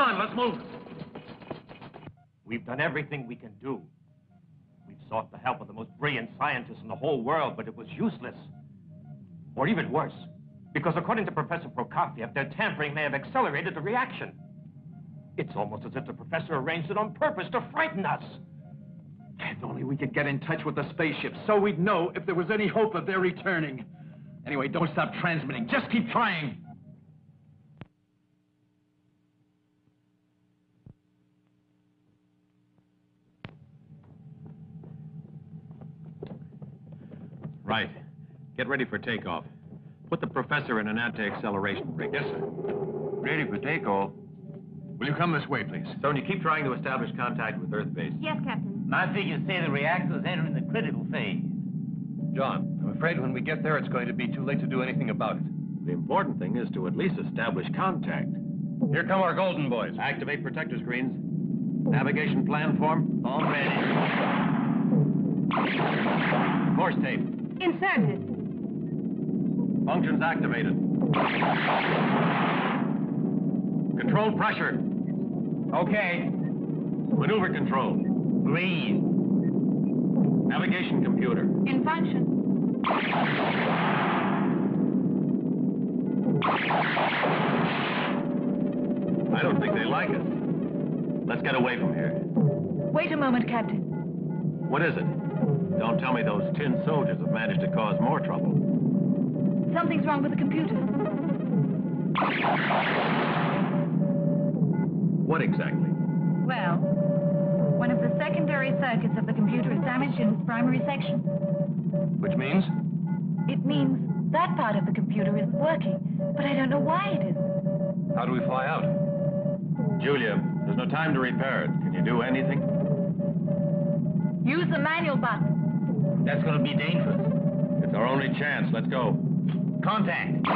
Speaker 22: Come on, let's move.
Speaker 3: We've done everything we can do. We've sought the help of the most brilliant scientists in the whole world, but it was useless. Or even worse, because according to Professor Prokofiev, their tampering may have accelerated the reaction. It's almost as if the professor arranged it on purpose to frighten us.
Speaker 1: If only we could get in touch with the spaceship so we'd know if there was any hope of their returning. Anyway, don't stop transmitting. Just keep trying.
Speaker 4: Right. Get ready for takeoff. Put the professor in an anti-acceleration rig. Yes, sir.
Speaker 2: Ready for takeoff.
Speaker 1: Will you come this way, please?
Speaker 4: Sonia, keep trying to establish contact with Earth base.
Speaker 12: Yes, Captain.
Speaker 10: My figures say the reactor's entering the critical phase.
Speaker 11: John, I'm afraid when we get there, it's going to be too late to do anything about it.
Speaker 4: The important thing is to at least establish contact.
Speaker 11: Here come our golden boys.
Speaker 4: Activate protector screens. Navigation plan form.
Speaker 10: All ready.
Speaker 4: Course tape.
Speaker 12: Inserted.
Speaker 4: Functions activated. Control pressure.
Speaker 10: Okay.
Speaker 4: Maneuver control.
Speaker 10: Green.
Speaker 4: Navigation computer.
Speaker 12: In function.
Speaker 4: I don't think they like us. Let's get away from here.
Speaker 9: Wait a moment, Captain.
Speaker 4: What is it? Don't tell me those tin soldiers have managed to cause more trouble.
Speaker 9: Something's wrong with the computer.
Speaker 4: What exactly?
Speaker 9: Well, one of the secondary circuits of the computer is damaged in its primary section.
Speaker 11: Which means?
Speaker 9: It means that part of the computer isn't working, but I don't know why it isn't.
Speaker 11: How do we fly out?
Speaker 4: Julia, there's no time to repair it. Can you do anything?
Speaker 9: Use the manual button.
Speaker 10: That's going to be dangerous.
Speaker 4: It's our only chance. Let's go.
Speaker 10: Contact.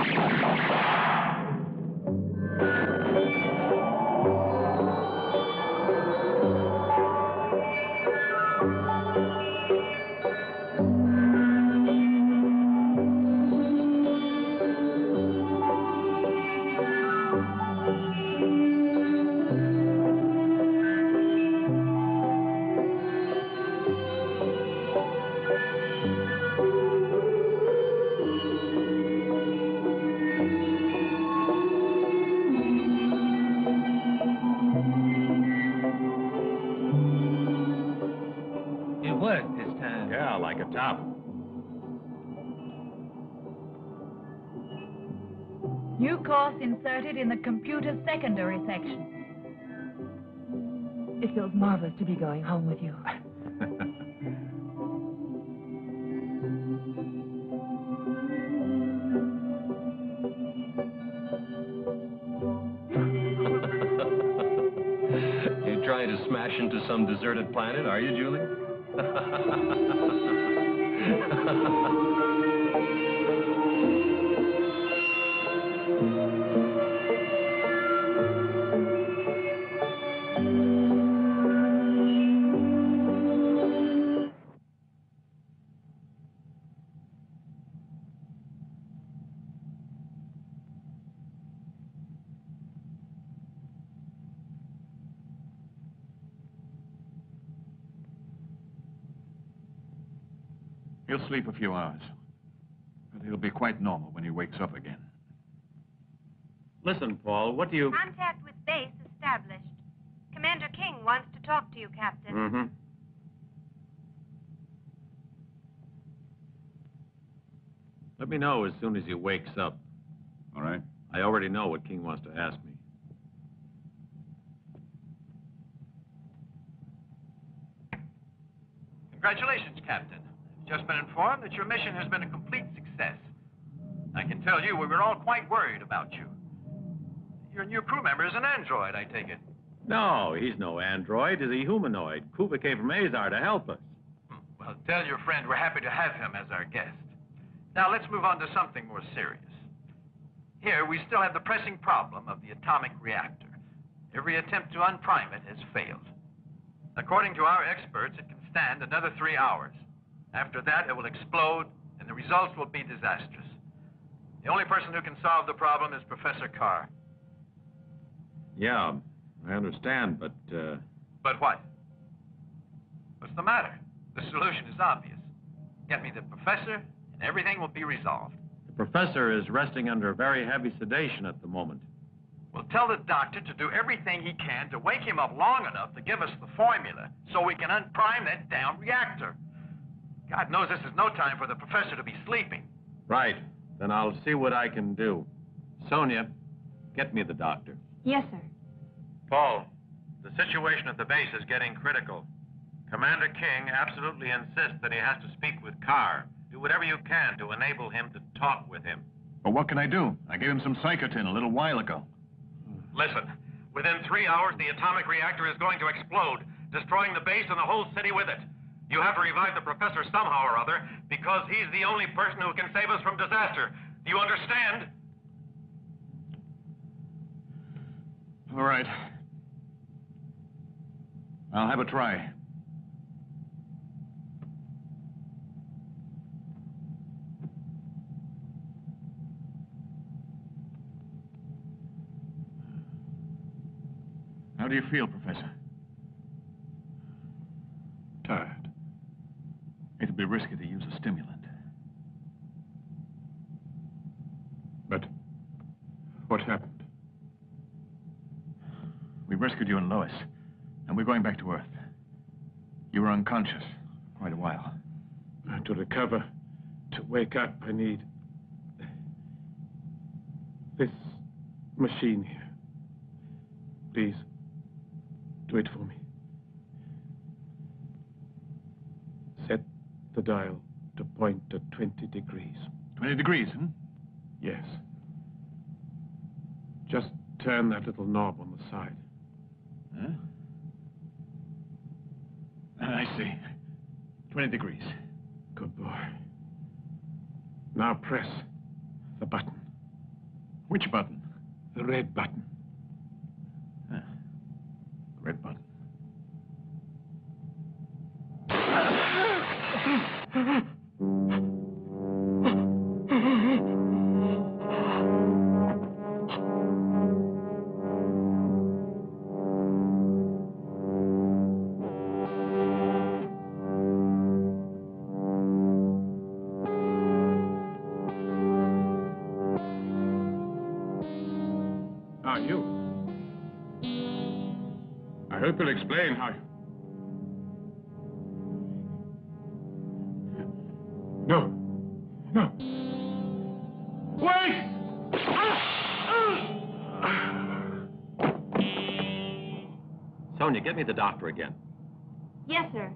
Speaker 9: Course inserted in the computer secondary section.
Speaker 5: It feels marvelous to be going home with you. (laughs)
Speaker 11: You're trying to smash into some deserted planet, are you, Julie? (laughs)
Speaker 6: He'll sleep a few hours. But he'll be quite normal when he wakes up again.
Speaker 4: Listen, Paul, what do you...
Speaker 12: Contact with base established. Commander King wants to talk to you, Captain.
Speaker 4: Mm-hmm. Let me know as soon as he wakes up.
Speaker 2: All right.
Speaker 4: I already know what King wants to ask me.
Speaker 1: Congratulations, Captain. Just been informed that your mission has been a complete success. I can tell you we were all quite worried about you. Your new crew member is an android, I take it.
Speaker 4: No, he's no android. He's a humanoid. Kuba came from Azar to help us. Hmm.
Speaker 1: Well, tell your friend we're happy to have him as our guest. Now, let's move on to something more serious. Here, we still have the pressing problem of the atomic reactor. Every attempt to unprime it has failed. According to our experts, it can stand another three hours. After that, it will explode, and the results will be disastrous. The only person who can solve the problem is Professor Carr.
Speaker 4: Yeah, I understand, but, uh...
Speaker 1: But what? What's the matter? The solution is obvious. Get me the professor, and everything will be resolved.
Speaker 4: The professor is resting under very heavy sedation at the moment.
Speaker 1: We'll tell the doctor to do everything he can to wake him up long enough to give us the formula so we can unprime that down reactor. God knows this is no time for the professor to be sleeping.
Speaker 4: Right. Then I'll see what I can do. Sonia, get me the doctor.
Speaker 12: Yes, sir.
Speaker 4: Paul, the situation at the base is getting critical. Commander King absolutely insists that he has to speak with Carr. Do whatever you can to enable him to talk with him.
Speaker 6: But what can I do? I gave him some psychotin a little while ago.
Speaker 3: Listen, within three hours, the atomic reactor is going to explode, destroying the base and the whole city with it. You have to revive the professor somehow or other, because he's the only person who can save us from disaster. Do you understand?
Speaker 6: All right. I'll have a try. How do you feel, Professor? Tired. It'd be risky to use a stimulant. But what happened? We rescued you and Lois, and we're going back to Earth. You were unconscious for quite a while.
Speaker 23: To recover, to wake up, I need this machine here. Please, do it for me. Set the dial to point at 20 degrees.
Speaker 6: 20 degrees, hmm?
Speaker 23: Yes. Just turn that little knob on the side.
Speaker 6: Huh? I see. 20 degrees.
Speaker 23: Good boy. Now press the button.
Speaker 6: Which button?
Speaker 23: The red button.
Speaker 6: Huh. Red button.
Speaker 23: I hope you'll explain how.
Speaker 6: No. No. Wait!
Speaker 4: Sonia, get me the doctor again.
Speaker 12: Yes, sir.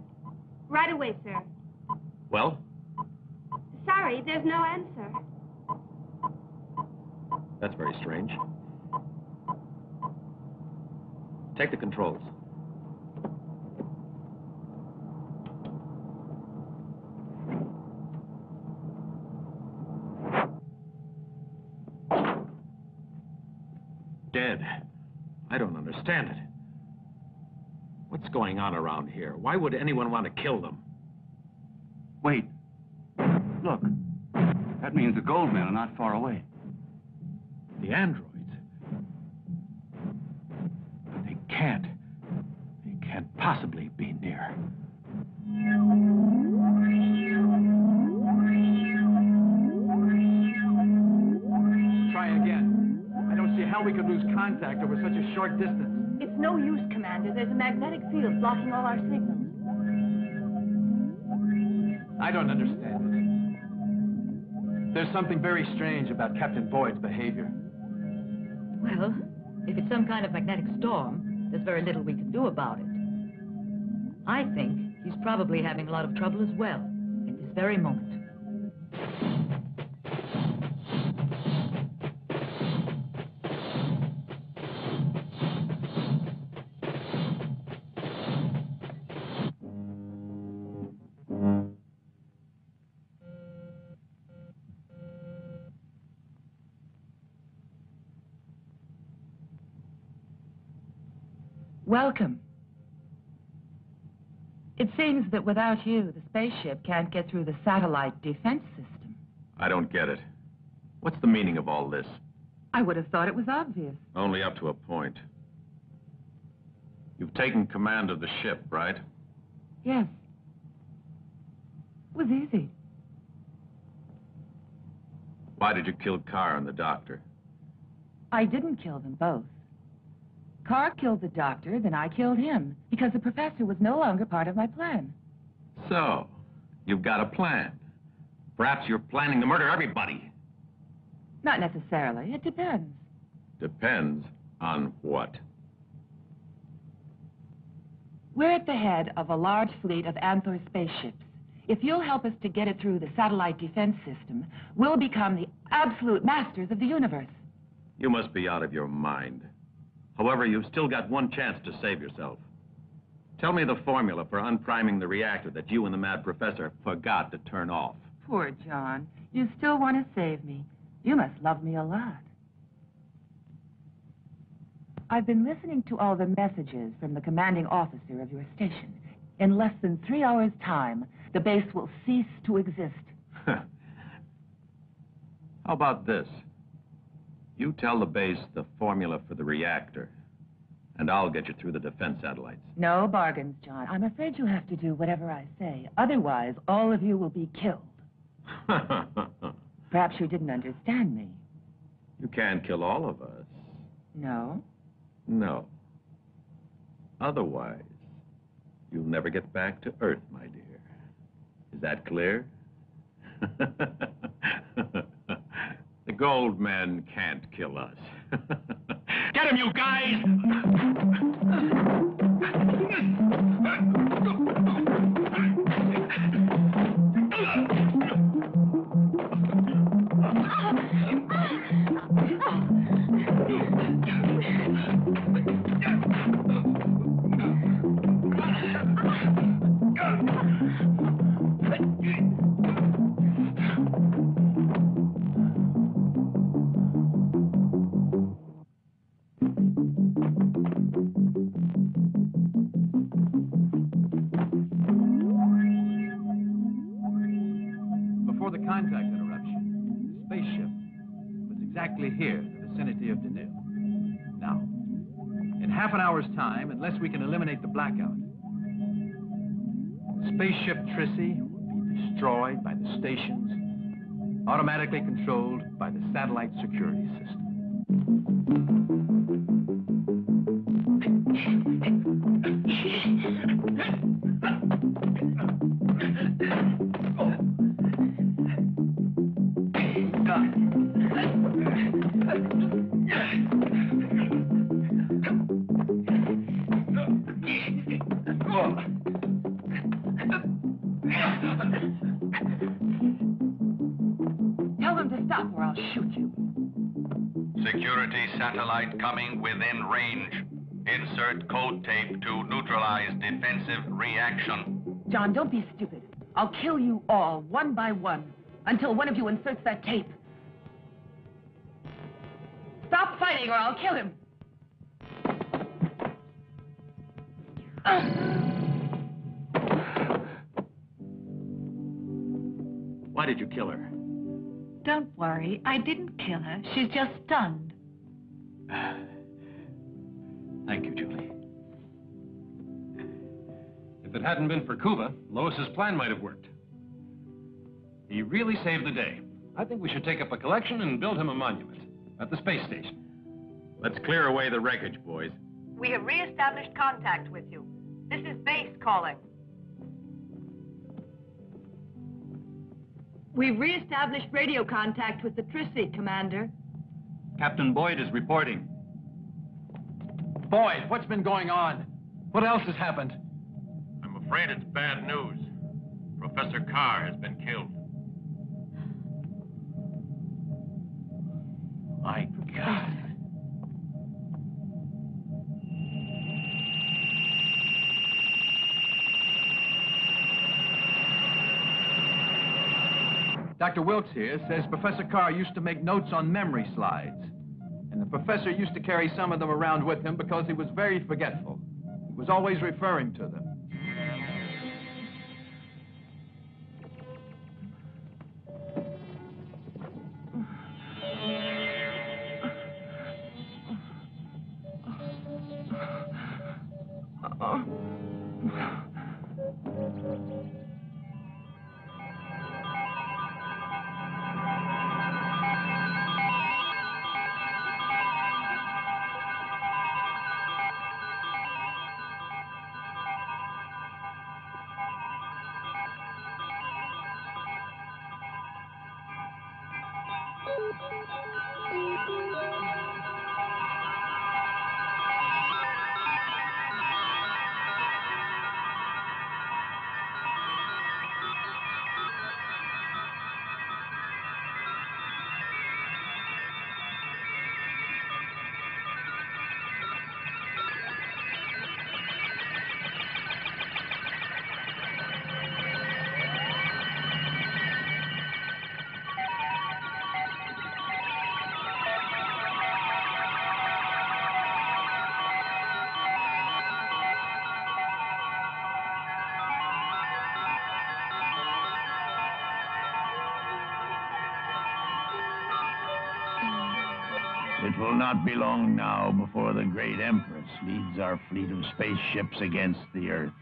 Speaker 12: Right away, sir.
Speaker 4: Well,
Speaker 12: Sorry, there's no answer.
Speaker 4: that's very strange. Take the controls. Dead. I don't understand it. What's going on around here? Why would anyone want to kill them?
Speaker 2: Wait.
Speaker 13: Magnetic field blocking all our signals.
Speaker 1: I don't understand it. There's something very strange about Captain Boyd's behavior.
Speaker 8: Well, if it's some kind of magnetic storm, there's very little we can do about it. I think he's probably having a lot of trouble as well, at this very moment.
Speaker 5: Welcome. It seems that without you, the spaceship can't get through the satellite defense system.
Speaker 4: I don't get it. What's the meaning of all this?
Speaker 5: I would have thought it was obvious.
Speaker 4: Only up to a point. You've taken command of the ship, right?
Speaker 5: Yes. It was easy.
Speaker 4: Why did you kill Carr and the doctor?
Speaker 5: I didn't kill them both. Carr killed the doctor, then I killed him, because the professor was no longer part of my plan.
Speaker 4: So, you've got a plan. Perhaps you're planning to murder everybody.
Speaker 5: Not necessarily. It depends.
Speaker 4: Depends on what.
Speaker 5: We're at the head of a large fleet of Anthor spaceships. If you'll help us to get it through the satellite defense system, we'll become the absolute masters of the universe.
Speaker 4: You must be out of your mind. However, you've still got one chance to save yourself. Tell me the formula for unpriming the reactor that you and the mad professor forgot to turn off.
Speaker 5: Poor John. You still want to save me. You must love me a lot. I've been listening to all the messages from the commanding officer of your station. In less than three hours' time, the base will cease to exist. (laughs)
Speaker 4: How about this? You tell the base the formula for the reactor, and I'll get you through the defense satellites.
Speaker 5: No bargains, John. I'm afraid you'll have to do whatever I say. Otherwise, all of you will be killed. (laughs) Perhaps you didn't understand me.
Speaker 4: you can't kill all of us.
Speaker 5: No?
Speaker 4: No. Otherwise, you'll never get back to Earth, my dear. Is that clear? (laughs) the gold men can't kill us. (laughs)
Speaker 6: Get him, you guys! (laughs)
Speaker 1: unless we can eliminate the blackout. Spaceship Trissy will be destroyed by the stations, automatically controlled by the satellite security system. Oh. (laughs)
Speaker 2: satellite coming within range. Insert code tape to neutralize defensive reaction.
Speaker 5: John, don't be stupid. I'll kill you all, one by one, until one of you inserts that tape. Stop fighting or I'll kill him.
Speaker 1: Why did you kill her?
Speaker 15: Don't worry, I didn't kill her. She's just stunned.
Speaker 11: Thank you, Julie. If it hadn't been for Kuba, Lois's plan might have worked. He really saved the day. I think we should take up a collection and build him a monument at the space station.
Speaker 4: Let's clear away the wreckage, boys.
Speaker 13: We have re-established contact with you. This is base calling.
Speaker 5: We've re-established radio contact with the Trissy, Commander.
Speaker 1: Captain Boyd is reporting. Boyd, what's been going on? What else has happened?
Speaker 7: I'm afraid it's bad news. Professor Carr has been killed.
Speaker 1: My God. Dr. Wilkes here says Professor Carr used to make notes on memory slides. And the professor used to carry some of them around with him because he was very forgetful. He was always referring to them.
Speaker 21: Not be long now before the great Empress leads our fleet of spaceships against the Earth.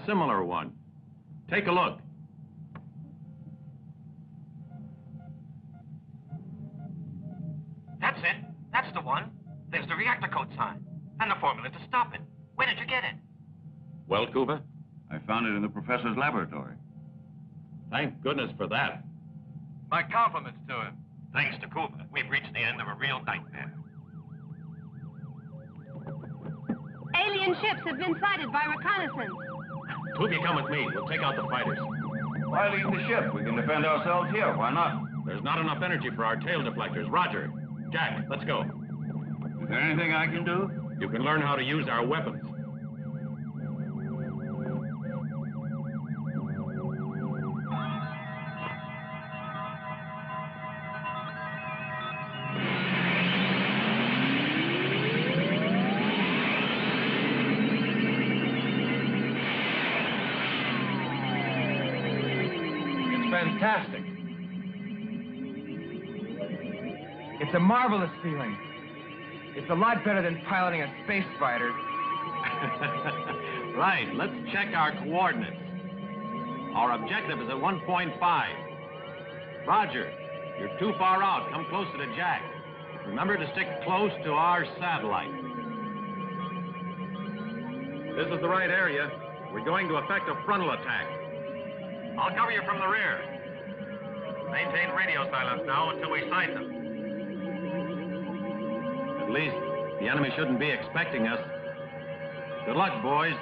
Speaker 4: A similar one. Take a look.
Speaker 3: That's it. That's the one. There's the reactor code sign and the formula to stop it. Where did you get it?
Speaker 4: Well, Kuba?
Speaker 24: I found it in the professor's laboratory.
Speaker 4: Thank goodness for that.
Speaker 1: My compliments to him.
Speaker 3: Thanks to Kuba, we've reached the end of a real nightmare.
Speaker 12: Alien ships have been sighted by reconnaissance.
Speaker 4: You come with me. We'll take out the fighters.
Speaker 24: Why leave the ship? We can defend ourselves here. Why not?
Speaker 4: There's not enough energy for our tail deflectors. Roger. Jack, let's go.
Speaker 24: Is there anything I can do?
Speaker 4: You can learn how to use our weapons.
Speaker 14: Marvelous feeling. It's a lot better than piloting a space fighter. (laughs)
Speaker 4: right, let's check our coordinates. Our objective is at 1.5. Roger, you're too far out. Come closer to Jack. Remember to stick close to our satellite. This is the right area. We're going to effect a frontal attack.
Speaker 3: I'll cover you from the rear. Maintain radio silence now until we sight them.
Speaker 4: At least the enemy shouldn't be expecting us. Good luck, boys.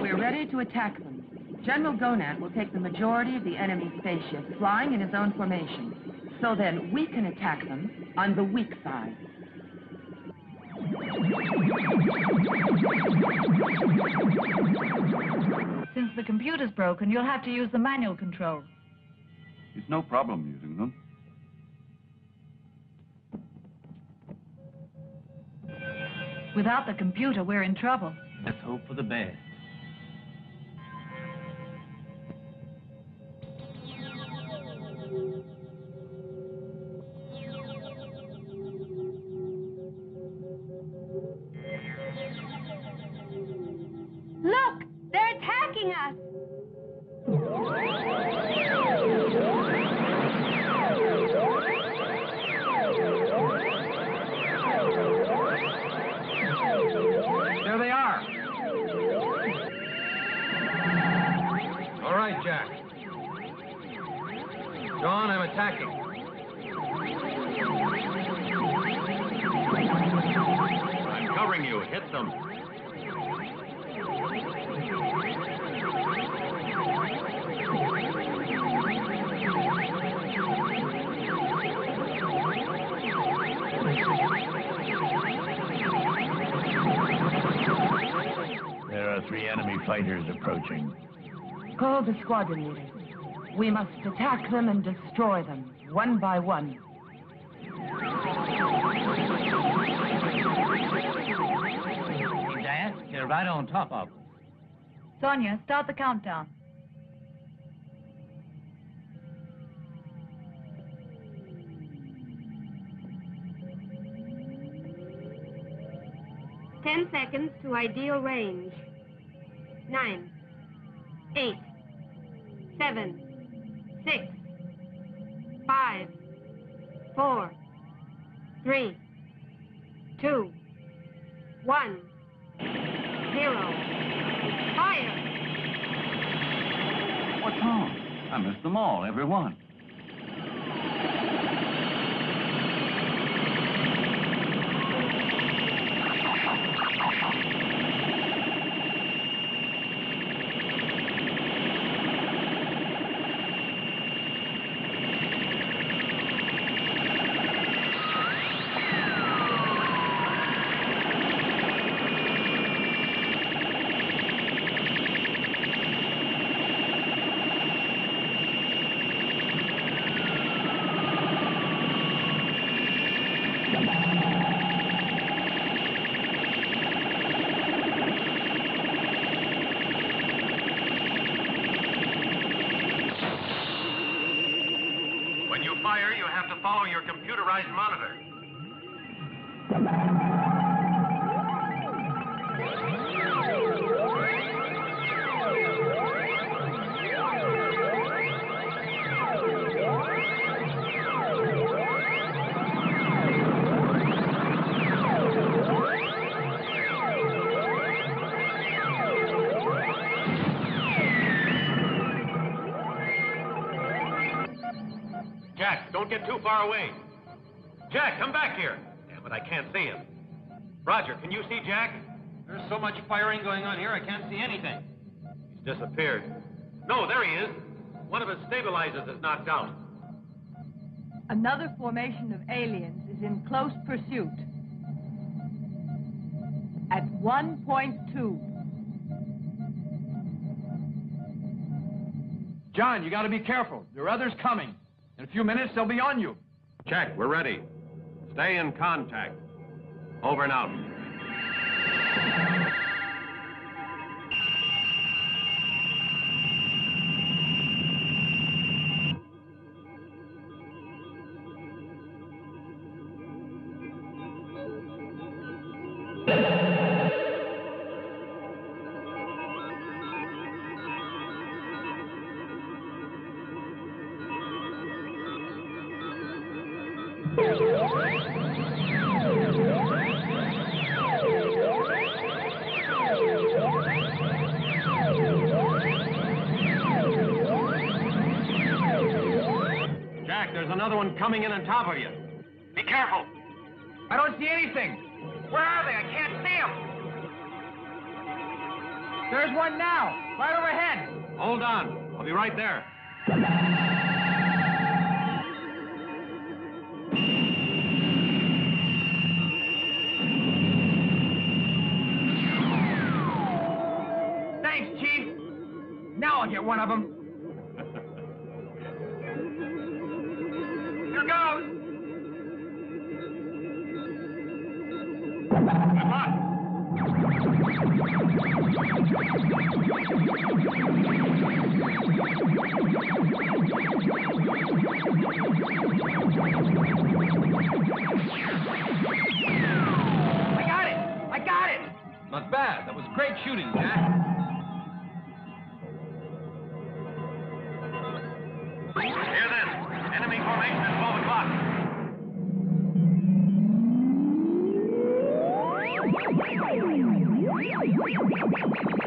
Speaker 5: We're ready to attack them. General Gonad will take the majority of the enemy spaceships, flying in his own formation. So then, we can attack them on the weak side.
Speaker 9: Since the computer's broken, you'll have to use the manual control.
Speaker 24: It's no problem using them.
Speaker 9: Without the computer, we're in trouble.
Speaker 10: Let's hope for the best.
Speaker 4: Hit them.
Speaker 21: There are three enemy fighters approaching.
Speaker 5: Call the squadron leader. We must attack them and destroy them, one by one.
Speaker 10: Dad, you're right on top of them.
Speaker 9: Sonia, start the countdown.
Speaker 12: Ten seconds to ideal range. Nine, eight, seven, six, five, four, three, two, one, zero. Fire!
Speaker 24: What's wrong? I missed them all, every one.
Speaker 3: Too far away. Jack, come back here. Damn it, I can't see him. Roger, can you see Jack?
Speaker 1: There's so much firing going on here, I can't see anything.
Speaker 3: He's disappeared. No, there he is. One of his stabilizers is knocked out.
Speaker 13: Another formation of aliens is in close pursuit. At 1.2.
Speaker 1: John, you gotta be careful. There are others coming. In a few minutes, they'll be on you.
Speaker 4: Jack, we're ready. Stay in contact. Over and out. Coming in on top of you.
Speaker 25: Be careful.
Speaker 1: I don't see anything.
Speaker 25: Where are they? I can't see them.
Speaker 1: There's one now, right overhead.
Speaker 4: Hold on. I'll be right there.
Speaker 1: I got it. I got it.
Speaker 11: Not bad. That was great shooting, Jack.
Speaker 25: Hear this. Enemy formation at 12 o'clock.
Speaker 4: Calling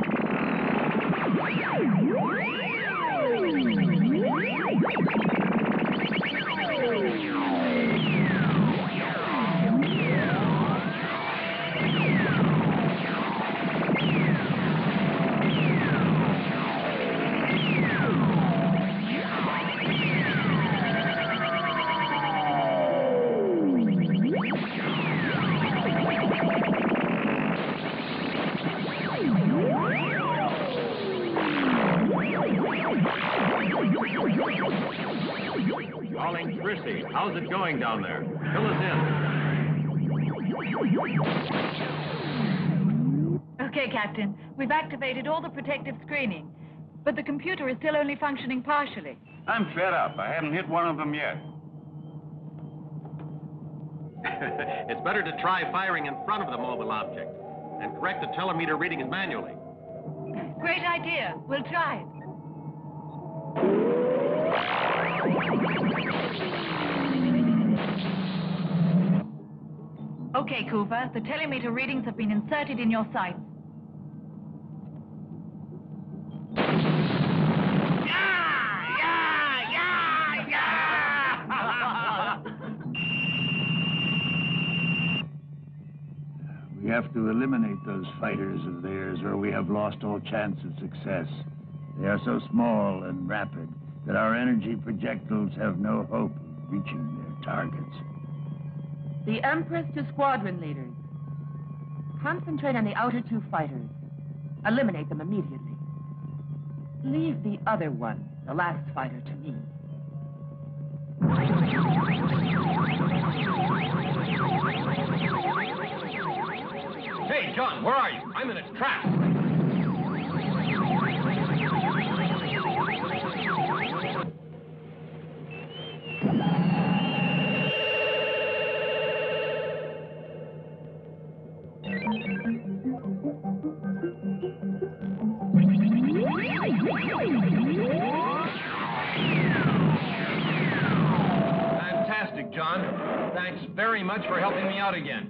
Speaker 9: We've activated all the protective screening, but the computer is still only functioning partially.
Speaker 2: I'm fed up. I haven't hit one of them yet. (laughs)
Speaker 4: it's better to try firing in front of the mobile object and correct the telemeter readings manually.
Speaker 9: Great idea. We'll try it. Okay, Cooper. The telemeter readings have been inserted in your sights.
Speaker 21: We have to eliminate those fighters of theirs, or we have lost all chance of success. They are so small and rapid that our energy projectiles have no hope of reaching their targets.
Speaker 5: The Empress to squadron leaders. Concentrate on the outer two fighters. Eliminate them immediately. Leave the other one, the last fighter, to me.
Speaker 11: Hey, John, where are you? I'm in a trap. Fantastic, John. Thanks very much for helping me out again.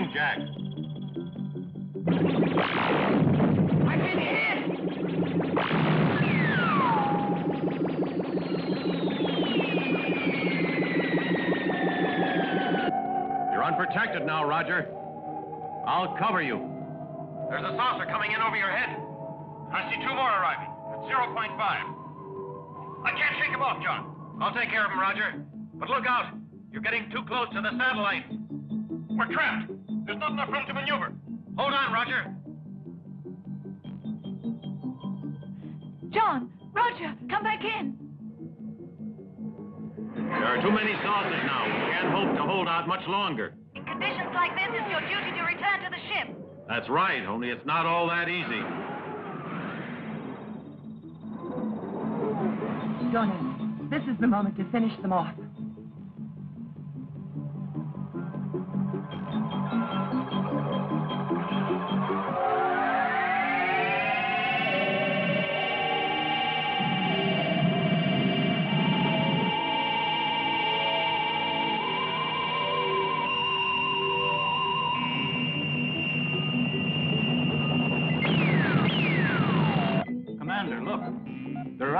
Speaker 1: I'm
Speaker 4: Jack.
Speaker 1: I've been hit!
Speaker 4: You're unprotected now, Roger. I'll cover you.
Speaker 25: There's a saucer coming in over your head. I see two more arriving at 0.5. I can't shake them off, John. I'll take care of them, Roger. But look out. You're getting too close to the satellite. We're trapped. There's not enough room to maneuver. Hold on, Roger.
Speaker 9: John, Roger, come back in.
Speaker 4: There are too many saucers now. We can't hope to hold out much longer.
Speaker 26: In conditions like this, it's your duty to return to the ship.
Speaker 4: That's right, only it's not all that easy.
Speaker 5: Johnny, this is the moment to finish them off.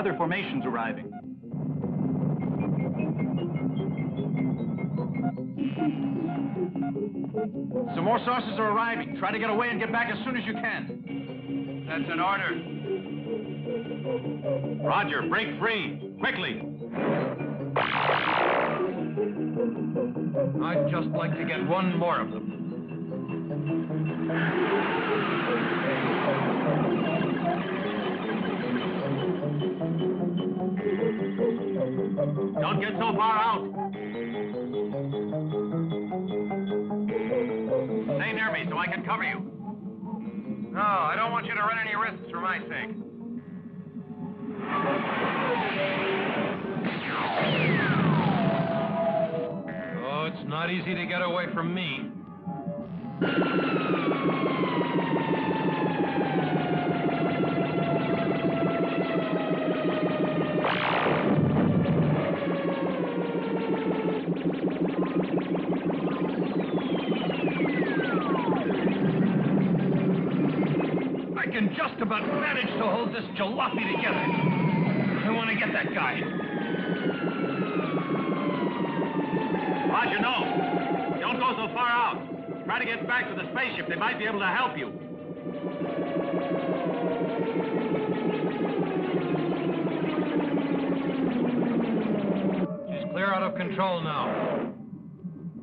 Speaker 1: Other formations arriving. Some more saucers are arriving. Try to get away and get back as soon as you can.
Speaker 14: That's an order.
Speaker 4: Roger, break free. Quickly.
Speaker 1: I'd just like to get one more of them.
Speaker 4: Don't get so far out.
Speaker 1: Stay near me so I can cover you.
Speaker 14: No, I don't want you to run any risks for my sake.
Speaker 1: Oh, it's not easy to get away from me. Hold this jalopy together. I want to get that guy.
Speaker 4: Roger, no. Don't go so far out. Try to get back to the spaceship. They might be able to help you.
Speaker 1: She's clear out of control now.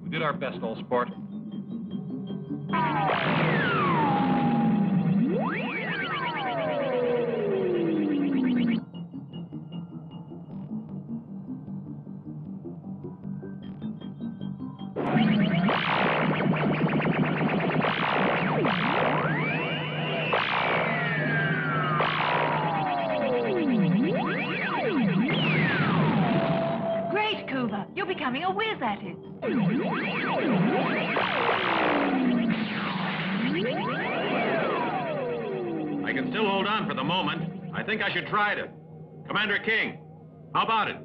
Speaker 1: We did our best, old sport. (laughs)
Speaker 13: at it.
Speaker 4: I can still hold on for the moment. I think I should try to. Commander King, how about it?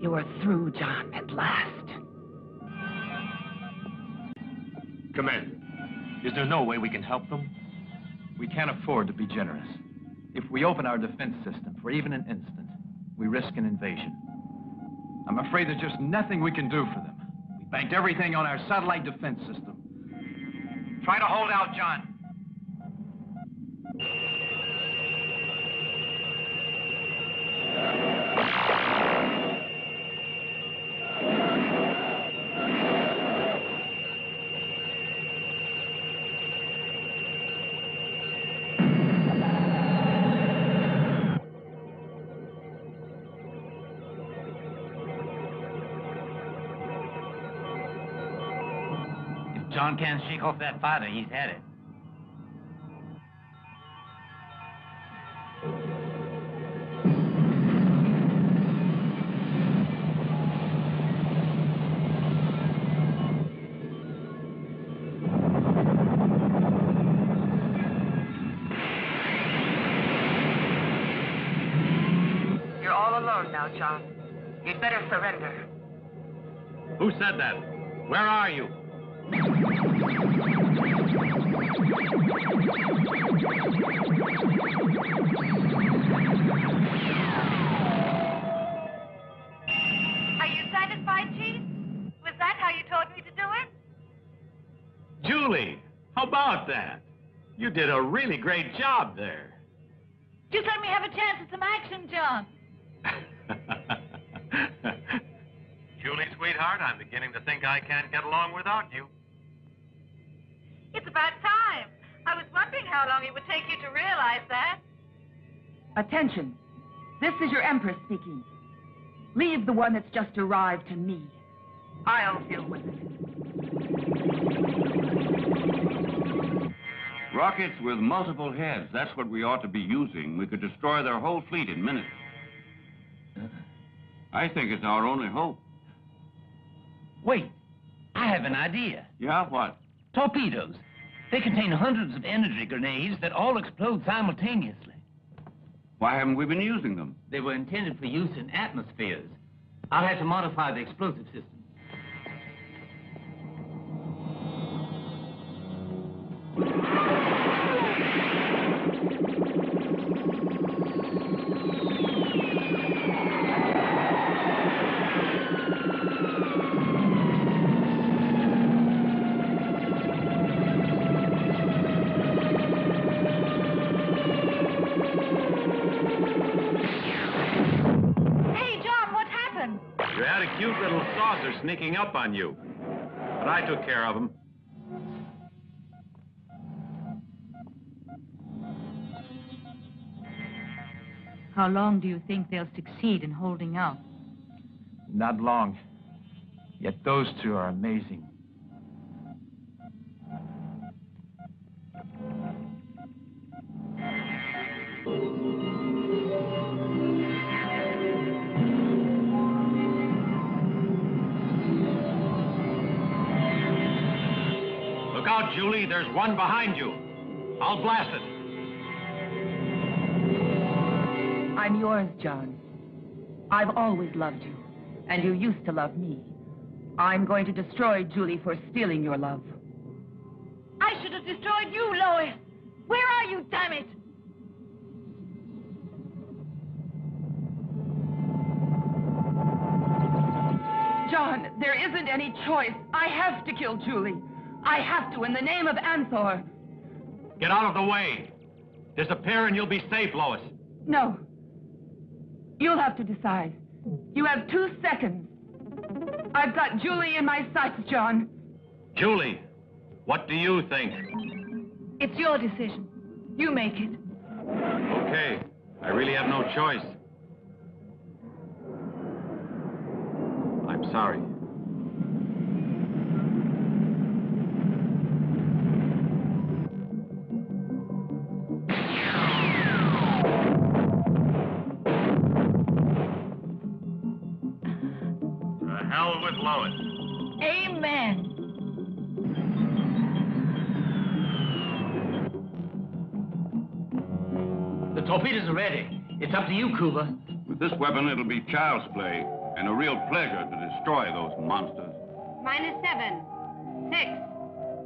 Speaker 5: You are through, John, at last.
Speaker 1: Commander, is there no way we can help them? We can't afford to be generous. If we open our defense system for even an instant, we risk an invasion. I'm afraid there's just nothing we can do for them. We banked everything on our satellite defense system.
Speaker 14: Try to hold out, John.
Speaker 10: John can't shake off that fighter, he's had it.
Speaker 5: You're all alone now, John. You'd better surrender.
Speaker 4: Who said that? Where are you?
Speaker 13: Are you satisfied, Chief? Was that how you told me to do it?
Speaker 4: Julie, how about that? You did a really great job there.
Speaker 13: Just let me have a chance at some action, John. (laughs)
Speaker 7: Julie, sweetheart, I'm beginning to think I can't get along without you.
Speaker 13: It's about time. I was wondering how long it would take you to realize that.
Speaker 5: Attention. This is your Empress speaking. Leave the one that's just arrived to me. I'll deal with it.
Speaker 2: Rockets with multiple heads. That's what we ought to be using. We could destroy their whole fleet in minutes. I think it's our only hope.
Speaker 10: Wait, I have an idea.
Speaker 2: Yeah, what?
Speaker 10: Torpedoes. They contain hundreds of energy grenades that all explode simultaneously.
Speaker 2: Why haven't we been using them?
Speaker 10: They were intended for use in atmospheres. I'll have to modify the explosive system.
Speaker 9: Hey,
Speaker 4: sneaking up on you. But I took care of him.
Speaker 8: How long do you think they'll succeed in holding out?
Speaker 1: Not long. Yet those two are amazing.
Speaker 4: Out, Julie. There's one behind you. I'll blast it.
Speaker 5: I'm yours, John. I've always loved you, and you used to love me. I'm going to destroy Julie for stealing your love.
Speaker 9: I should have destroyed you, Lois. Where are you, damn it?
Speaker 5: John, there isn't any choice. I have to kill Julie. I have to in the name of Anthor.
Speaker 4: Get out of the way. Disappear and you'll be safe, Lois.
Speaker 5: No. You'll have to decide. You have two seconds. I've got Julie in my sights, John.
Speaker 4: Julie, what do you think?
Speaker 9: It's your decision. You make it.
Speaker 4: Okay. I really have no choice. I'm sorry.
Speaker 10: It's up to you, Kuba.
Speaker 2: With this weapon, it'll be child's play and a real pleasure to destroy those monsters.
Speaker 12: Minus seven, six,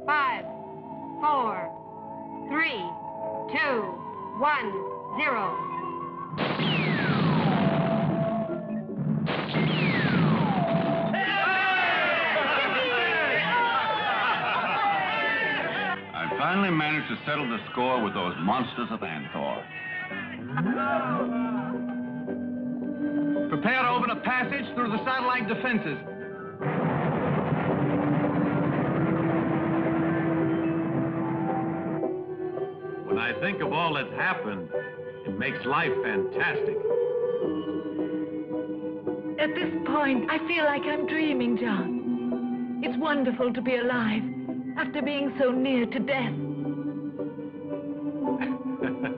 Speaker 12: five, four, three, two, one, zero.
Speaker 2: I finally managed to settle the score with those monsters of Anthor. (laughs)
Speaker 1: Prepare to open a passage through the satellite defenses.
Speaker 4: When I think of all that's happened, it makes life fantastic.
Speaker 9: At this point, I feel like I'm dreaming, John. It's wonderful to be alive after being so near to death. (laughs)